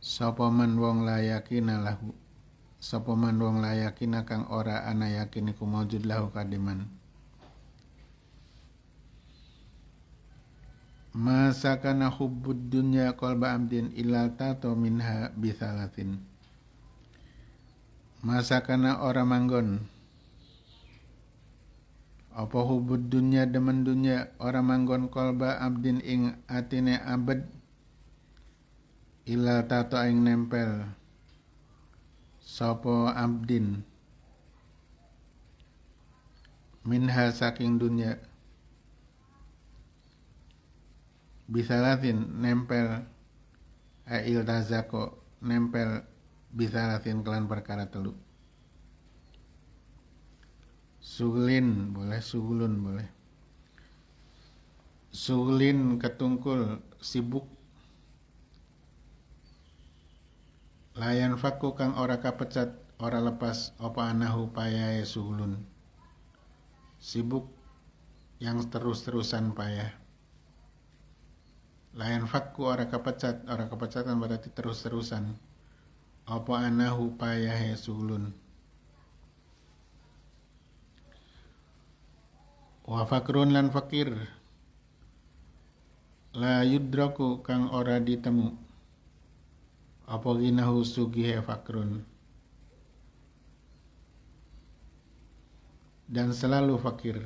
Sapa man wong layakina lahu sapa man wong layakin kang ora ana yakin iku maujud lahu kadiman. Masa kana hubbud dunya qalba amdin illa tato minha bisalatin. Masa kana ora manggon. Apa hubud dunya demen dunya ora manggon kolba abdin ing atine abad illa tato ing nempel Sopo abdin? Minha saking dunya. Bisa latin nempel ail tazako nempel bisa latin kelan perkara telu. Sugulin boleh sugulun boleh. Sugulin ketungkul sibuk layan faku kang ora kapecat ora lepas apa anahu payahe sulun sibuk yang terus-terusan payah. Layan faku ora kapecat ora kepecatan berarti terus-terusan. Apa anahu payahe sulun wa fakrun lan fakir. La yudraku kang ora ditemu apa ginahu sugihe fakrun. Dan selalu fakir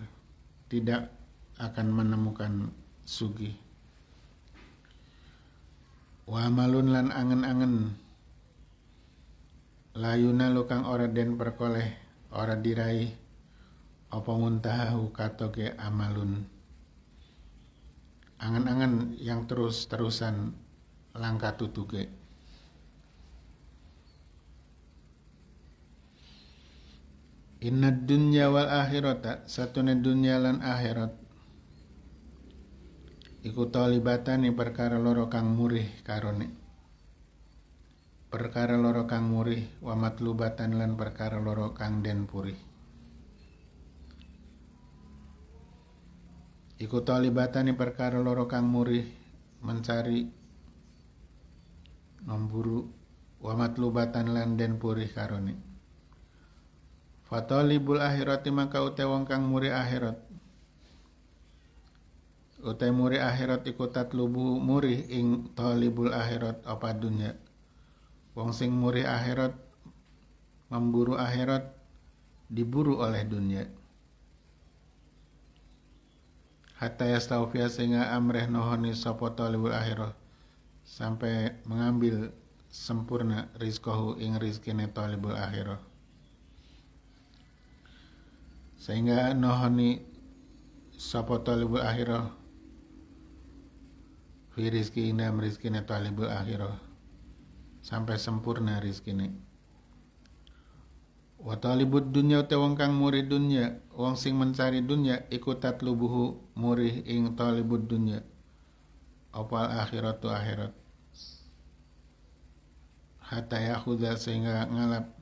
tidak akan menemukan sugi wa malun lan angen-angen. Layuna lukang ora den perkoleh ora diraih apa muntahahu katoke amalun. Angen-angen yang terus-terusan langkah tutuke Inna dunya wal akhirata satune dunya lan akhirat. Iku talibatani perkara loro kang murih karone. Perkara loro kang murih wa matlubatan lan perkara loro kang den purih. Iku talibatani perkara loro kang murih mencari memburu wa matlubatan lan den purih karone Fatalibul akhirati maka utai wong kang muri akhirat. Utai muri akhirat iku tatlubu muri ing talibul akhirat apa dunya. Wong sing muri akhirat memburu akhirat diburu oleh dunia. Hatta yastawfiya sehingga amreh nohoni sopo talibul akhirat sampai mengambil sempurna rizkohu ing rizkine talibul akhirat sehingga nohoni sapa talibul akhirah? Fi rizki dalam rizkina talibul akhirah. Sampai sempurna rizkine wa talibud dunya te wong kang murid dunya wong sing mencari dunya iku tatlubuhu murih ing talibud dunya. Opal akhiratu akhirat? Hatta yakhudha sehingga ngalap.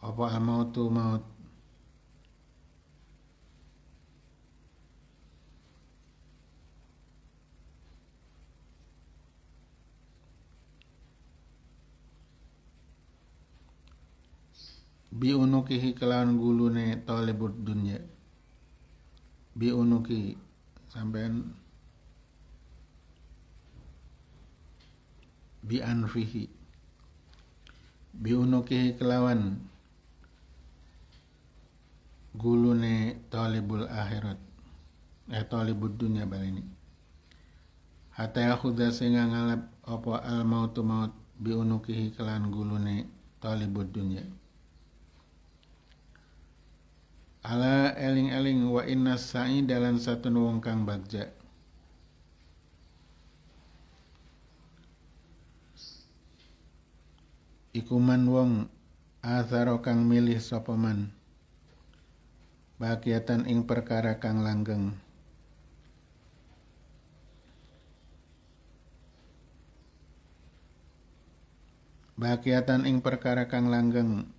Apa al mautu maut bi unukihi kelawan gulune talibud dunya. Bi unuki sampean bi anfihi bi unukihi kelawan gulune talibul akhirat. Eh talibud dunya balini hatta yakhudha sehingga ngalap apa al mautu maut bi unukihi kelawan gulune talibud dunya ala eling-eling wa inna sa'i dalam satu wong kang bagja ikuman wong azaro kang milih sapa man? Bagiatan ing perkara kang langgeng. Bagiatan ing perkara kang langgeng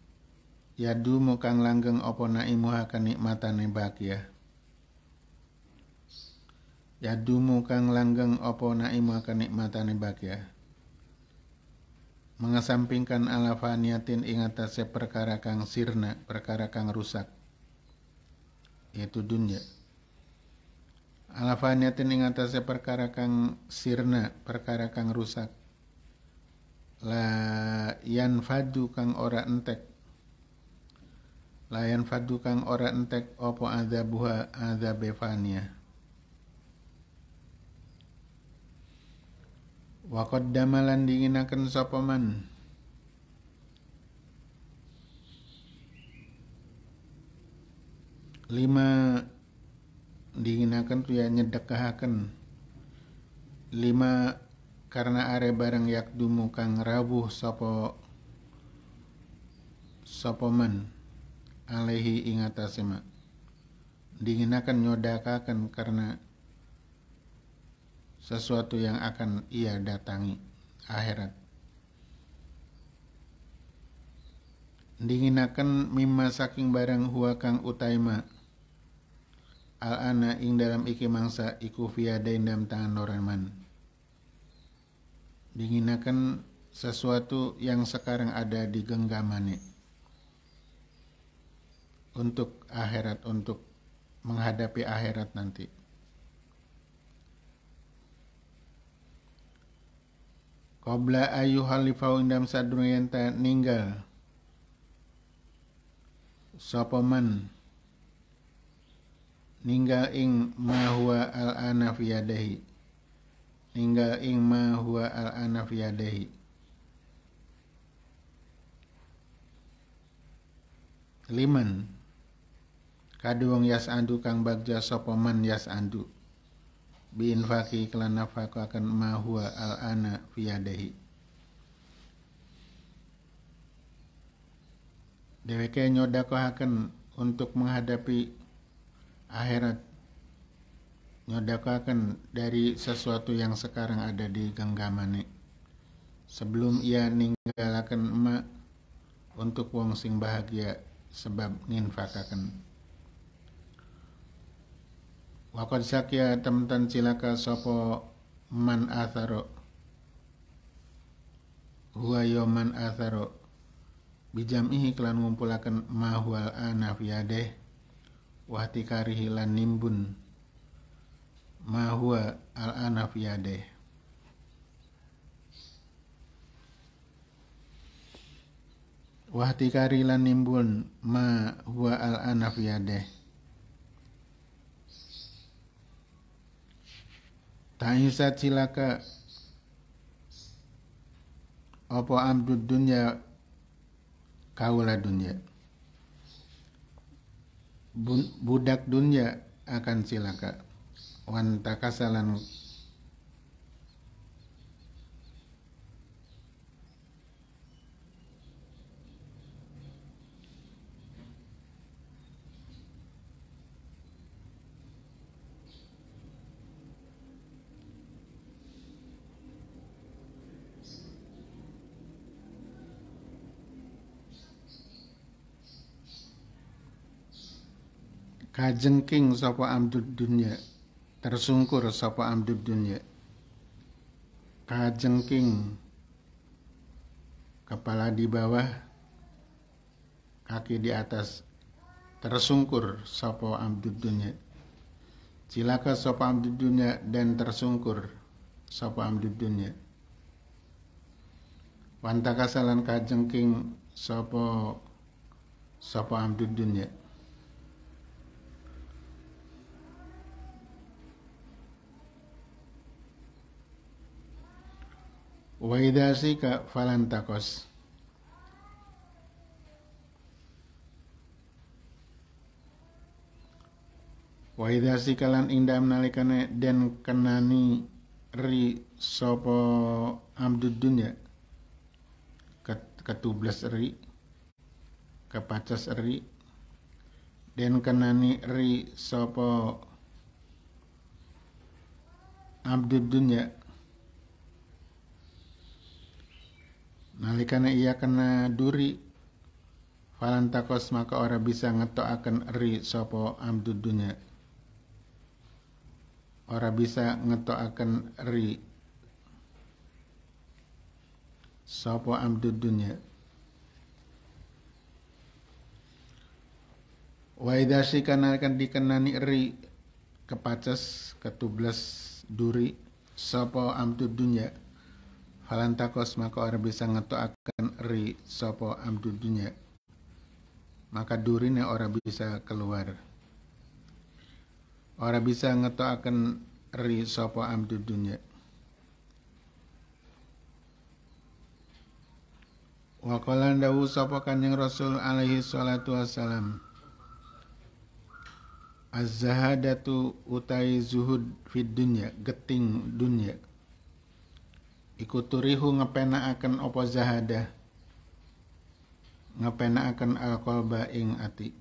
Yadumu kang langgeng opo naimuha kenikmatane bahagia. Yadumu kang langgeng opo naimuha kenikmatane bahagia. Mengesampingkan ala faniatin ingatase perkara kang sirna, perkara kang rusak. Yaitu dunia. Ala faniatin ingatase perkara kang sirna, perkara kang rusak. La yanfadu kang ora entek layan fadu kang ora entek opo azabuha azabe fania wa qaddamalan dinginaken sapa man? Lima dinginaken tu ya nyedekahaken. Lima karena are barang yak dumu kang rawuh sapa sapa man alaihi ingatase ma dinginakan nyodakakan karena sesuatu yang akan ia datangi akhirat. Dinginakan mimma saking barang huwa kang utaima al ana ing dalam iki mangsa iku fiadain dalam tangan noraman dinginakan sesuatu yang sekarang ada di genggamane untuk akhirat untuk menghadapi akhirat nanti. Qabla ayu halifau indam sadruyanta ninggal. Sopoman ninggal ing ma huwa al ana fi yadahi. Ninggal ing ma huwa al ana fi yadahi. Liman Kaduwong yas andu kang bagja sopoman yas andu. Bi infaki kelan nafaku akan ma huwa al ana fiyadahi dheweke nyodakohaken untuk menghadapi akhirat. Nyodakohaken dari sesuatu yang sekarang ada di genggamane. Sebelum ia ninggalaken emak untuk wong sing bahagia sebab nginfakaken Wakad sakya teman cilaka sopo man atharo. Huwa yo man atharo. Bijam ihi kelan ngumpulakan mahwal ana fiyadeh Wahti karihi lan nimbun. Mahwa al ana fiyadeh Wahti kari lan nimbun ma huwa al ana Ta'isa cilaka. Apa amdud dunya kaula dunya budak dunia akan cilaka. Wan takasalan kajengking sapa amdud dunya tersungkur sapa amdud dunya. Kajengking kepala di bawah kaki di atas tersungkur sapa amdud dunya. Cilaka sapa amdud dunya dan tersungkur sapa amdud dunya. Wantaka salan kajengking sapa sapa amdud dunya Wa idza sika falan takos. Wa idza sikalan indam nalikane den kenani ri sopo amdud dunya ketublas ri kepacas ri den kenani ri sopo abdud dunya nalikana ia kena duri. Falan takos maka ora bisa akan eri sopo amdudunya ora bisa akan eri sopo amdudunya wa idza sikana akan dikenani eri kepacas ketublas duri sopo amdudunya takos maka orang bisa akan ri sopo amdu dunya. Maka durine orang bisa keluar. Orang bisa akan ri sopo amdu dunya. Wa qala dawu sapa Kanjeng Rasul alaihi salatu wassalam. Az-zahadatu utai zuhud fid dunya, geting dunya iku turihu ngepena akan opo zahadah? Ngepena akan alkolba ing ati.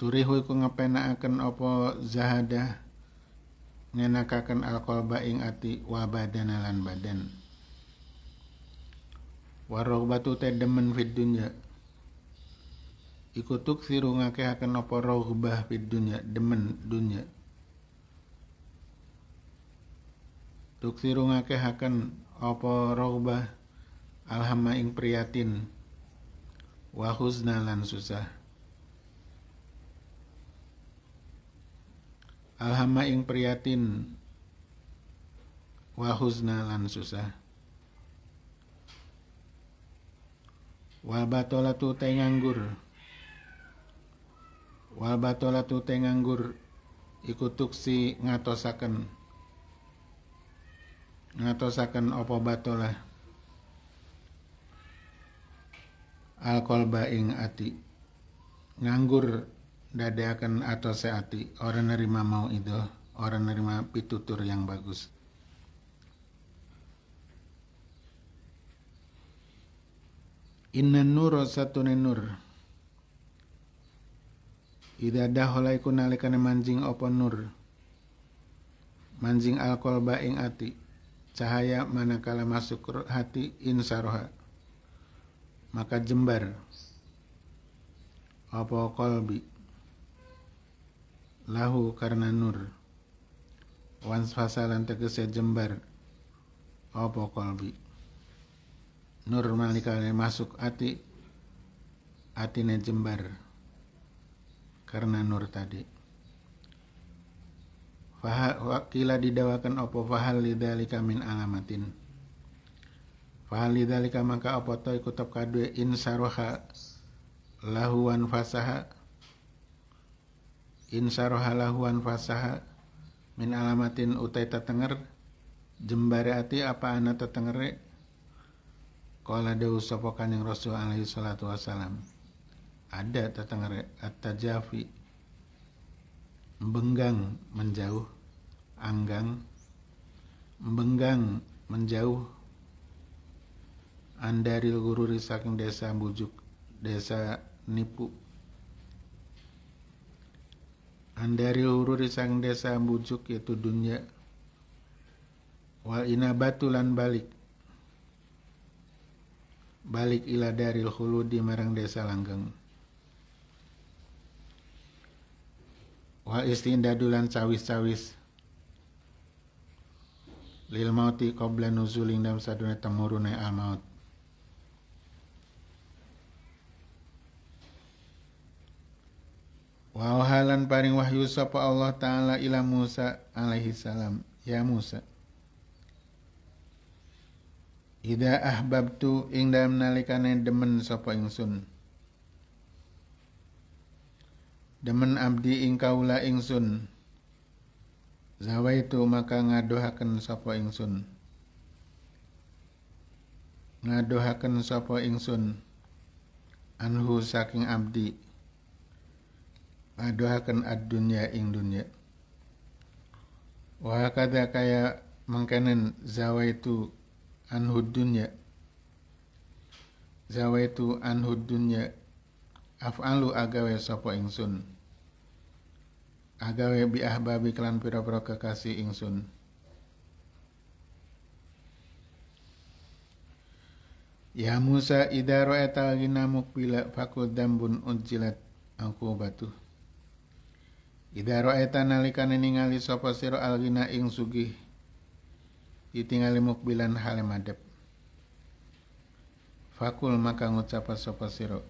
Turihu iku ngepena akan opo zahadah? Ngenakakan alkolba ing ati wa badana lan badan. Batu te demen fid dunya. Iku tuksiru ngakehaken apa rogbah fid dunya demen dunya tuksiru ngakehaken apa rogbah alhama ing priyatin? Wa lan susah. Alhama ing priyatin. Wa lan susah. Wal batolatu te nganggur. Wal batolatu te nganggur. Iku tuksi ngatosaken ngatosaken apa batolah? Alkolba ing ati. Nganggur dadakan atau seati orang nerima mau itu orang nerima pitutur yang bagus. Inna nur satu nur. Ida dahola iku nalikane manjing apa nur? Manjing alkolba ing ati cahaya manakala masuk hati insaroha. Maka jembar. Apa kolbi? Lahu karena nur. Wans fasalan tegese jembar. Apa kolbi? Nur manakala masuk hati atine jembar. Karena nur tadi Wakila didawakan opo fahal lidalika min alamatin. Fahal lidalika maka opo toy kutub kadue insaroha lahuan fasaha. Insaroha lahuan fasaha Min alamatin utai tatenger Jembare ati apa ana tatengere Kala dawu sapa kanjeng Rasul alaihi salatu wasalam. Ada tetengere at-tajafi. Benggang menjauh anggang benggang menjauh. Andaril gururi saking desa bujuk desa nipu. Andaril gururi saking desa bujuk yaitu dunia wal inabatulan balik. Balik ila daril khuludi marang desa langgeng. Wa istindadulan cawis-cawis lil mauti qabla nuzuling dalam sadune temurune al maut Wa halan paring wahyu sapa Allah taala ila Musa alaihi salam ya Musa Ida ahbabtu ing dalam nalikane demen sapa ingsun. Demen abdi ing kaula ingsun. Zawaitu maka ngadohaken sapa ingsun. Ngadohaken sapa ingsun. Anhu saking abdi. Ngadohaken ad-dunya ing dunya. Wa kada kaya mangkenen zawaitu anhu dunya zawaitu anhu dunya af'alu agawe sapa ingsun agawe bi ahbabi kelan pira-pira kekasih ingsun. Ya Musa idza ra'aita ghina mukbila fakul dambun unjilat aku batu Idza ra'aita nalikane ningali sapa sira alghina ing sugih ditingali mukbilan hale madep fakul maka ngucap sapa sira.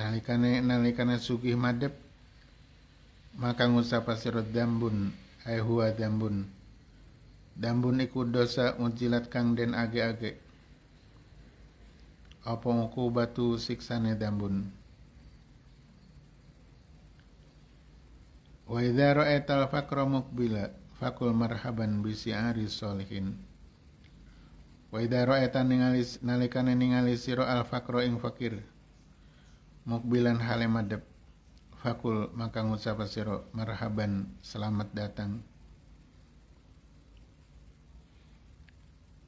Nalikane nalikane sugih madep maka ngucap sira dambun ai huwa dambun. Dambun iku dosa ujilat kang den age-age. Apa nguku batu siksane dambun? Wa idza ra'aital faqra mukbila fakul marhaban bisi ari solihin wa idza ra'aita ningali nalikane ningali sira al faqra ing fakir mukbilan hale fakul maka ngucap sira marhaban selamat datang.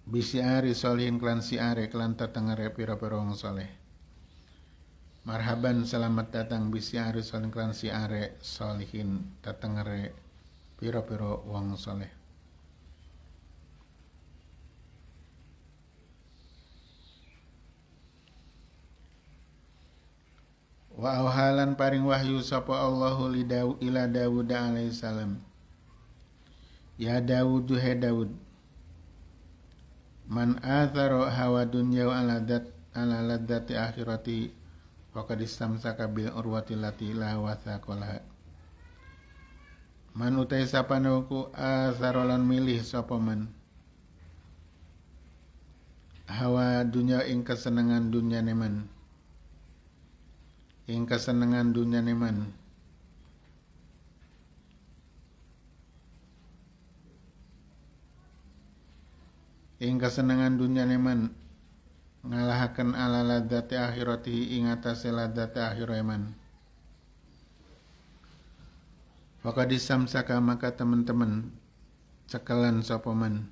Bisi ari solihin klan si are klan tatengere pira-pira wong soleh. Marhaban selamat datang. Bisi ari solihin klan si are solihin tatengere piro-piro wong soleh Wa auhalan paring wahyu sapa Allahu li Daud ila Dawud alaihi salam. Ya Dawud he Dawud. Man athara hawa dunya ala dat ala ladzati akhirati faqad istamsaka bil urwati lati la wathaqalaha man utai sapanoku asarolan milih sapa man hawa dunia ing kesenangan dunia neman ing kesenangan dunia neman ing kesenangan dunia neman ngalahaken ala ladati akhirati ing atase ladati akhireman Fakadisam saka maka teman-teman cekelan sopoman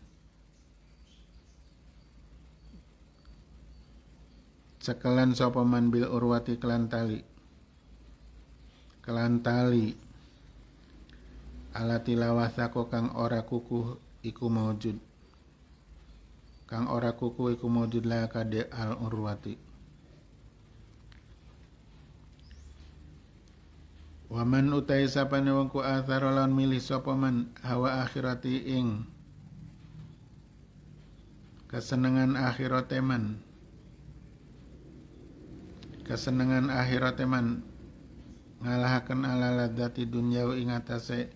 cekelan sopoman bil urwati kelan tali. Kelan tali. Ala tilawasako kang ora kuku iku maujud. Kang ora kuku iku maujud la kade al urwati. Waman utai sapane wong ku lan milih sapa man hawa akhirati ing kesenangan akhirat kesenangan akhirat man ngalahaken ala ladati dunya ing atase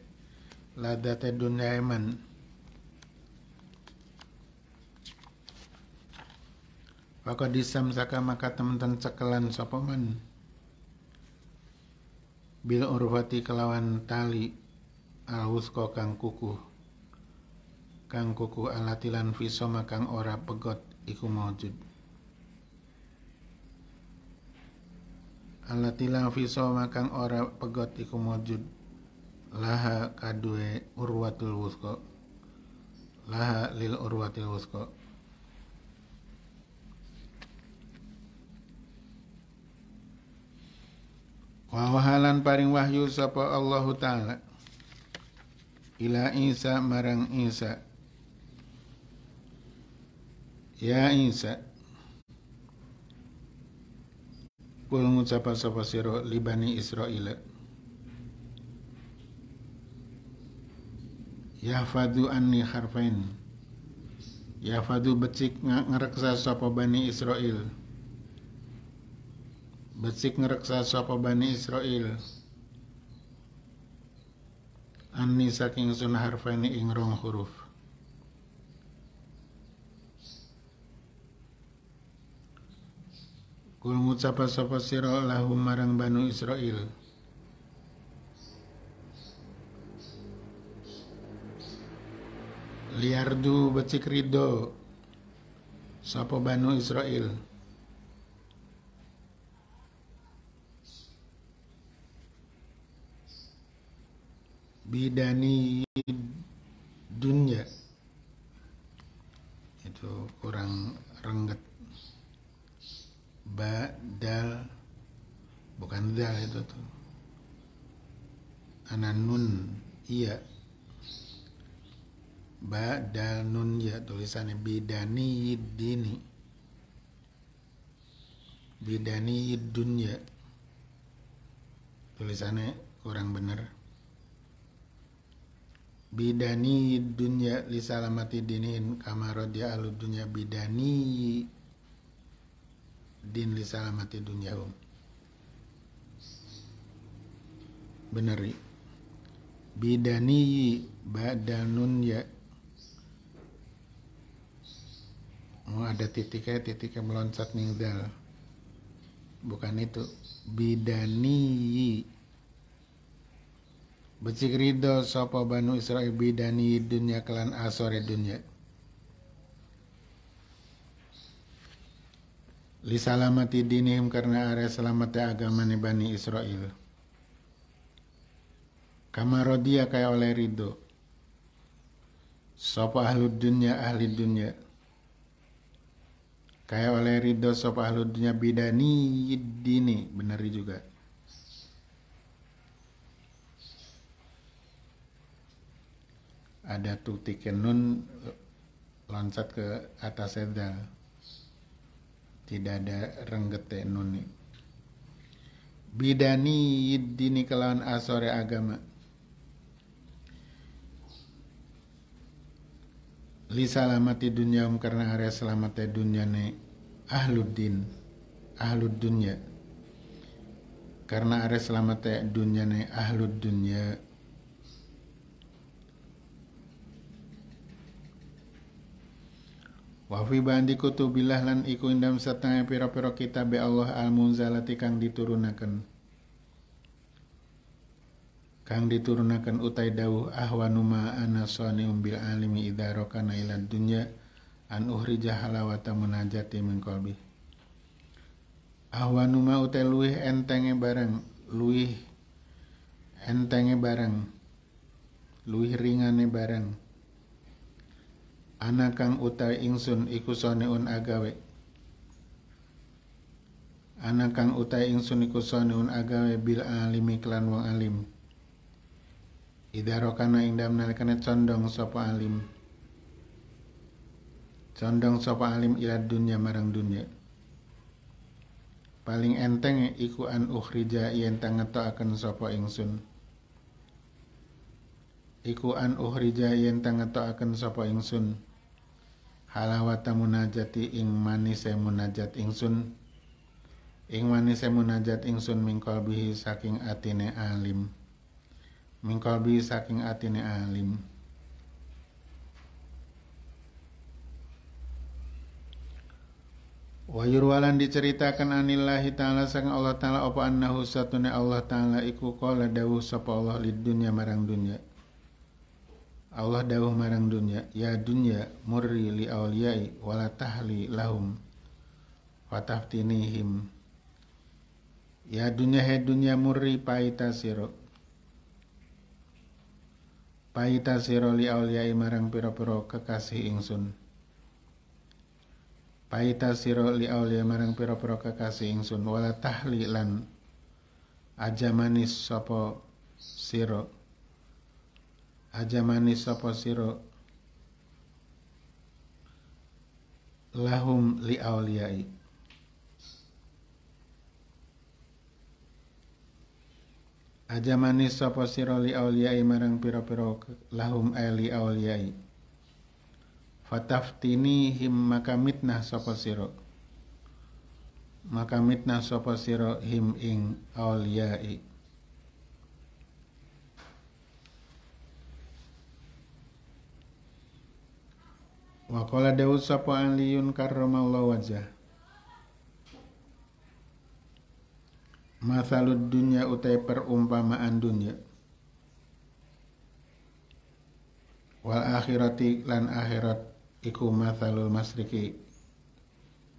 ladate dunya man Maka disam saka maka teman-teman cekelan sapa man? Bil urwati kelawan tali alhusko kang kuku kang kuku alatilan kang ora pegot iku maujud Allati lang fisoma kang ora pegot iku maujud laha kadue urwatul wusko laha lil urwatil wusko Wawahalan paring wahyu sapa Allahu taala. Ila Isa marang Isa. Ya Isa Kul ngucapa sapa sira libani Israil. Yahfadu anni harfain Yahfadu becik ngereksa sapa bani Israel Becik ngereksa sapa bani Israel Anni saking sun harfaini ing rong huruf Kul ngucapa sapa sira lahum marang Banu Israel Liardu becik rido sapa Banu Israel Bidani dunya. Itu kurang rengget ba dal bukan dal itu tuh. Ananun. Iya. Ba dal nun ya tulisannya. Bidani dini bidani dunya tulisannya kurang bener. Bidani dunya li salamati dinin kamarodia alu dunya bidani din li salamati dunyahum beneri bidani badanun ya. Oh ada titiknya titiknya meloncat nih dal bukan itu. Bidani Becik ridho sapa banu Israel bidani dunya kelan asore dunya li salamati dinihim karena area selamatnya agama Bani Israel. Kamarodia kaya oleh ridho. Sopa ahlu dunya ahli dunya. Kaya oleh ridho sopa ahlu dunya bidani dini. Benar juga. Ada tuktikan nun loncat ke atas sedal tidak ada renggete nuni bidani dini kelawan asore agama. Li salamati um karena area selamatnya dunia ne ahluddin. Ahlud dunya karena area selamatnya dunia ne ahlud dunya Wa fi bandi kutubillah lan iku indam setengah pira-pira kitab Allah al-munzalati kang diturunaken. Kang diturunaken utai dawuh ahwanuma ana sanium bil alimi idza rokana ila dunya an uhrija halawata munajati min qalbi. Ahwanuma utai luih entenge bareng, luih entenge bareng, luih ringane bareng ana kang utawi ingsun iku soneun agawe. Ana kang utawi ingsun iku soneun agawe bil alimi klan wong alim. Idarokana ing dalem nalikane condong sapa alim. Condong sapa alim ila dunya marang dunya. Paling enteng iku an ukhrija yen tangetoaken sapa ingsun. Iku an ukhrija yen tangetoaken sapa ingsun halawata munajati ing manise munajat ingsun ing manise munajat ingsun mingkol bihi saking atine alim. Mingkol bihi saking atine alim. Wa yurwalan diceritakan anillahi ta'ala sang Allah ta'ala apa annahu satune Allah ta'ala iku qala dawuh sapa Allah lid dunya marang dunya Allah dawuh marang dunya ya dunya murri li awliyai wala tahli lahum wataftinihim ya dunya he dunya murri paita siro. Paita siro li awliyai marang piro-piro kekasih ingsun. Paita siro li awliyai marang piro-piro kekasih ingsun wala tahli lan aja manis sopo siro aja manis sapa sira lahum li auliyai aja manis sapa sira li auliyai marang pira-pira lahum ay li auliyai fataftini him maka mitnah sapa maka mitnah sapa sira him ing auliyai Wa qala Daud sapa aliyun karramallahu wajah. Masalud dunya utai perumpamaan dunya. Wal akhirati lan akhirat iku masalul masriki.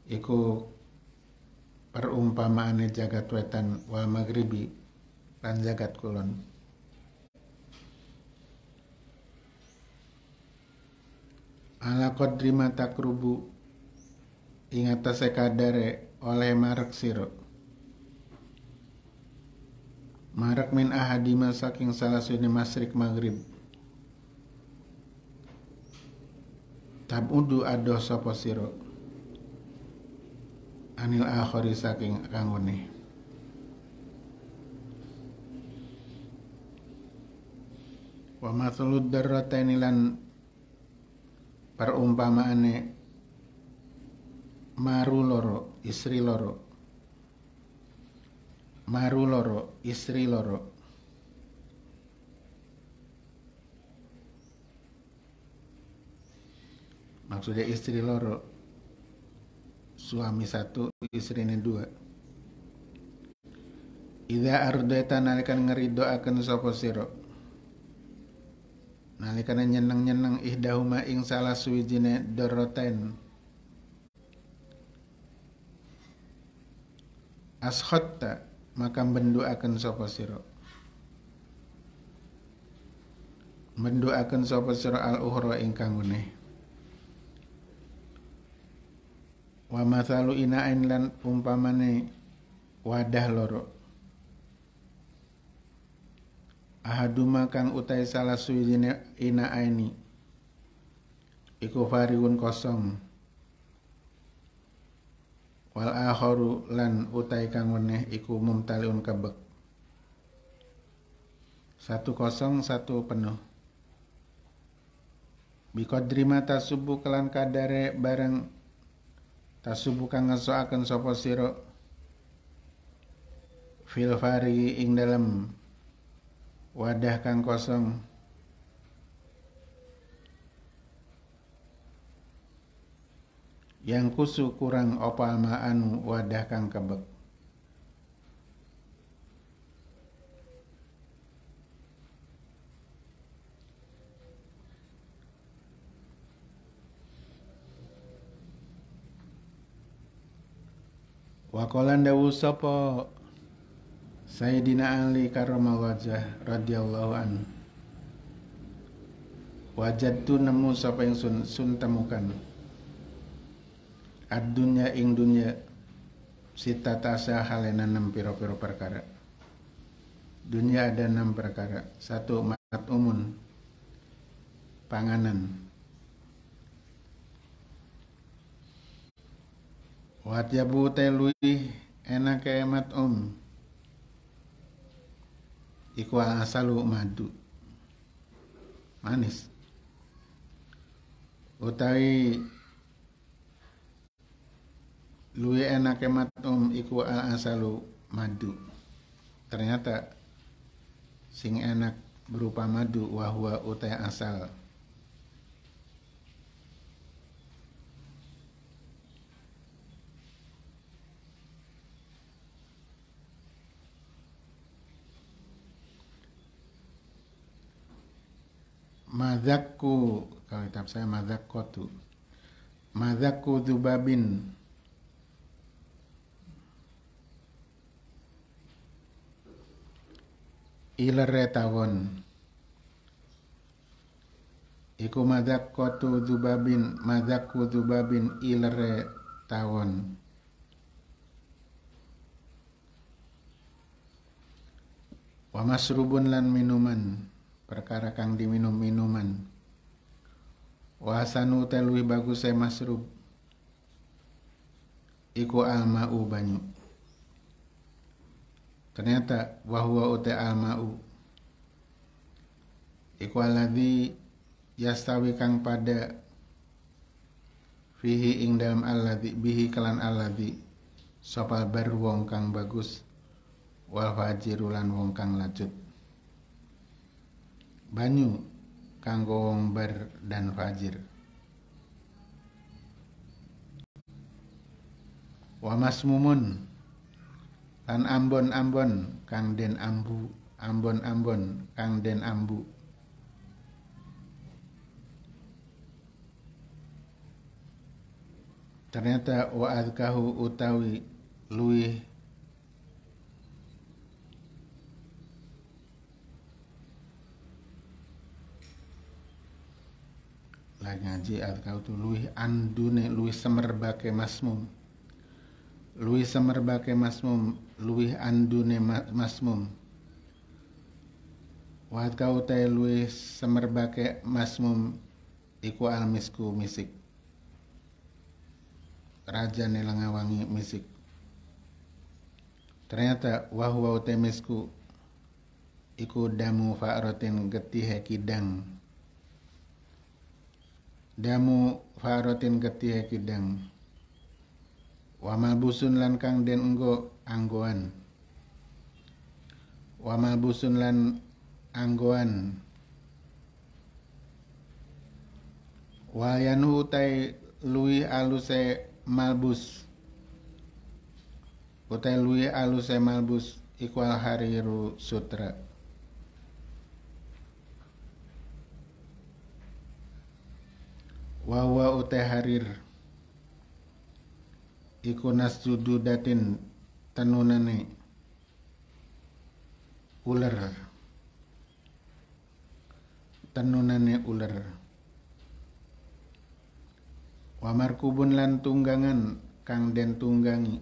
Iku perumpamaane jagat wetan wal maghribi lan jagat kulon. Ala qadri mata krubu ing atase kadare oleh marak siro. Marak min ahadima saking salah suni masrik maghrib. Tabudu adoh sapa siro. Anil akhari saking kangone wa matsalud darrataini lan perumpamaane maru loro istri loro. Maru loro istri loro. Maksudnya istri loro suami satu istri ini dua. Ida ardaita nalikan ngerido akan sopo siro nalikane nyeneng-nyeneng ihdahuma ing salah suwijine doroten askhatta maka akan sapa sira? Akan sapa sira al ukhra ingkang ngene wa mathalu ina'in lan umpamane wadah loro ahaduma kang utai salah suwijine ina aini. Iku fariun kosong. Wal akharu lan utai kang weneh iku mumtaliun kebek. Satu kosong satu penuh. Bikodri mata subuh kelan kadare bareng tasubu kang ngesoaken sapa sira? Fil fari ing dalam wadah kang kosong. Yang kusu kurang opal anu wadah kang kebek. Wakolan dawu sapa Sayyidina Ali karramallahu wajah radhiyallahu an. tu nemu sapa yang sun, sun temukan. Ad-dunya ing dunya sita tasa halena enam piro-piro perkara. Dunia ada enam perkara. Satu mat umun, panganan. Wat yabu telui enak emat um iku asalu madu manis. Utawi luwe enake matum iku al asalu madu ternyata sing enak berupa madu wahwa utai asal Madakku kalau kitab saya madakkotu. Madakku dubabin. Ilere tawon. Iku madakkotu dubabin madakku dubabin ilere tawon. Wa masrubun lan minuman perkara kang diminum minuman wa sanu telui bagus saya masrub. Iku alma'u banyu. Ternyata wahwa uta alma'u. Iku alladhi yastawi kang pada fihi ing dalam alladhi bihi kelan alladhi sopal baru wong kang bagus wal fajirulan wong kang lacut banyu kanggo ber dan fajir. Wa masmumun lan ambon-ambon kang den ambu ambon-ambon kang den ambu. Ternyata wa azkahu utawi luih lah ngaji kau tu luih andune luih semerbake masmum. Luih semerbake masmum luih andune masmum. Wahat kau te luih semerbake masmum iku almisku misik. Raja nelangawangi misik. Ternyata wahwa misku iku damu fa'rotin getih kidang damu farotin getih kidang wamal busun lan kang den enggo anggoan. Wamal busun lan anggoan. Wayan utai lui aluse malbus. Utai lui aluse malbus ikwal hariru sutra wawa utai harir. Iku datin tenunane ular tenunane ular wamar kubun lan tunggangan kang den tunggangi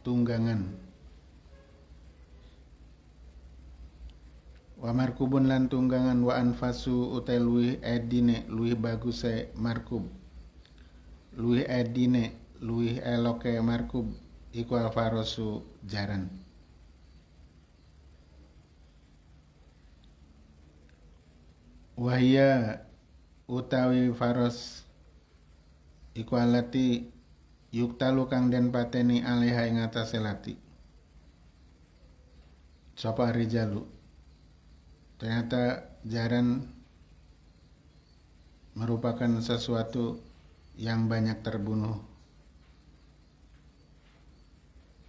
tunggangan wa markubun lan tunggangan wa anfasu utai luih edine luih baguse markub. Luih edine luih eloke markub iku alfarosu jaran. Wahya utawi faros iku alati yuktalu kang den pateni alaiha ing atase lati. Sapa rijalu ternyata jaran merupakan sesuatu yang banyak terbunuh.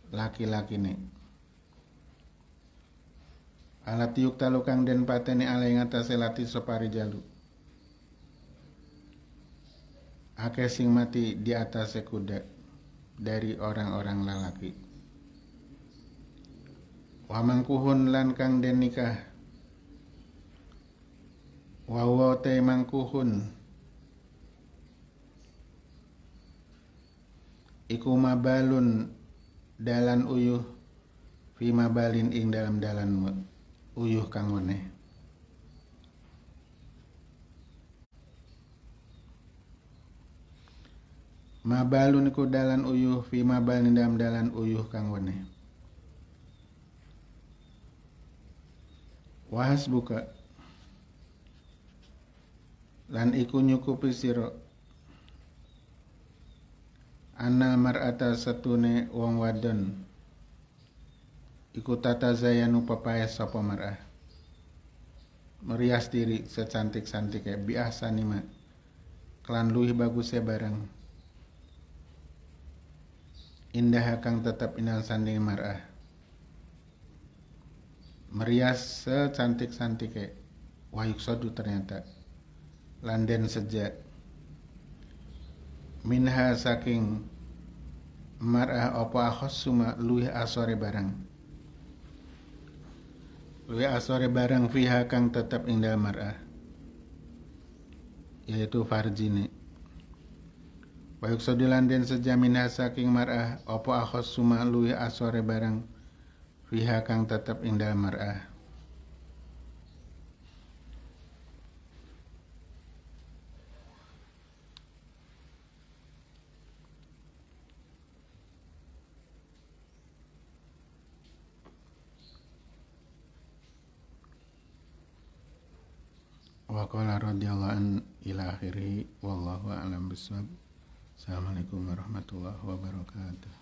Laki-laki nih alat yuk talukang den pateni ala yang atas lati sopari jalu. Ake sing mati di atas kuda dari orang-orang lalaki. Wamangkuhun lan kang den nikah wawa te mangkuhun. Iku mabalun dalan uyuh fi mabalin ing dalam dalan uyuh kang Mabalun iku dalan uyuh fi mabalin dalam dalan uyuh kang weneh. Wahas buka lan iku nyukupi sira. Anal mar'ata satune wong wadon. Iku tata zayanu papaya sapa mar'ah. Merias diri secantik-cantik kayak biasa nih mak klan luih bagusnya barang indah kang tetap inal sanding mar'ah. Merias secantik-cantik kayak wahyu sodu ternyata landen sejak minha saking mar'ah apa suma luih asore barang. Luih asore barang fiha kang tetap ing dalam mar'ah yaitu farjine Baik sodilan den sejamin saking mar'ah apa suma luih asore barang fiha kang tetap ing dalam mar'ah wa qala radhiyallahu an ila akhirih wallahu a'lam bissawab assalamualaikum warahmatullahi wabarakatuh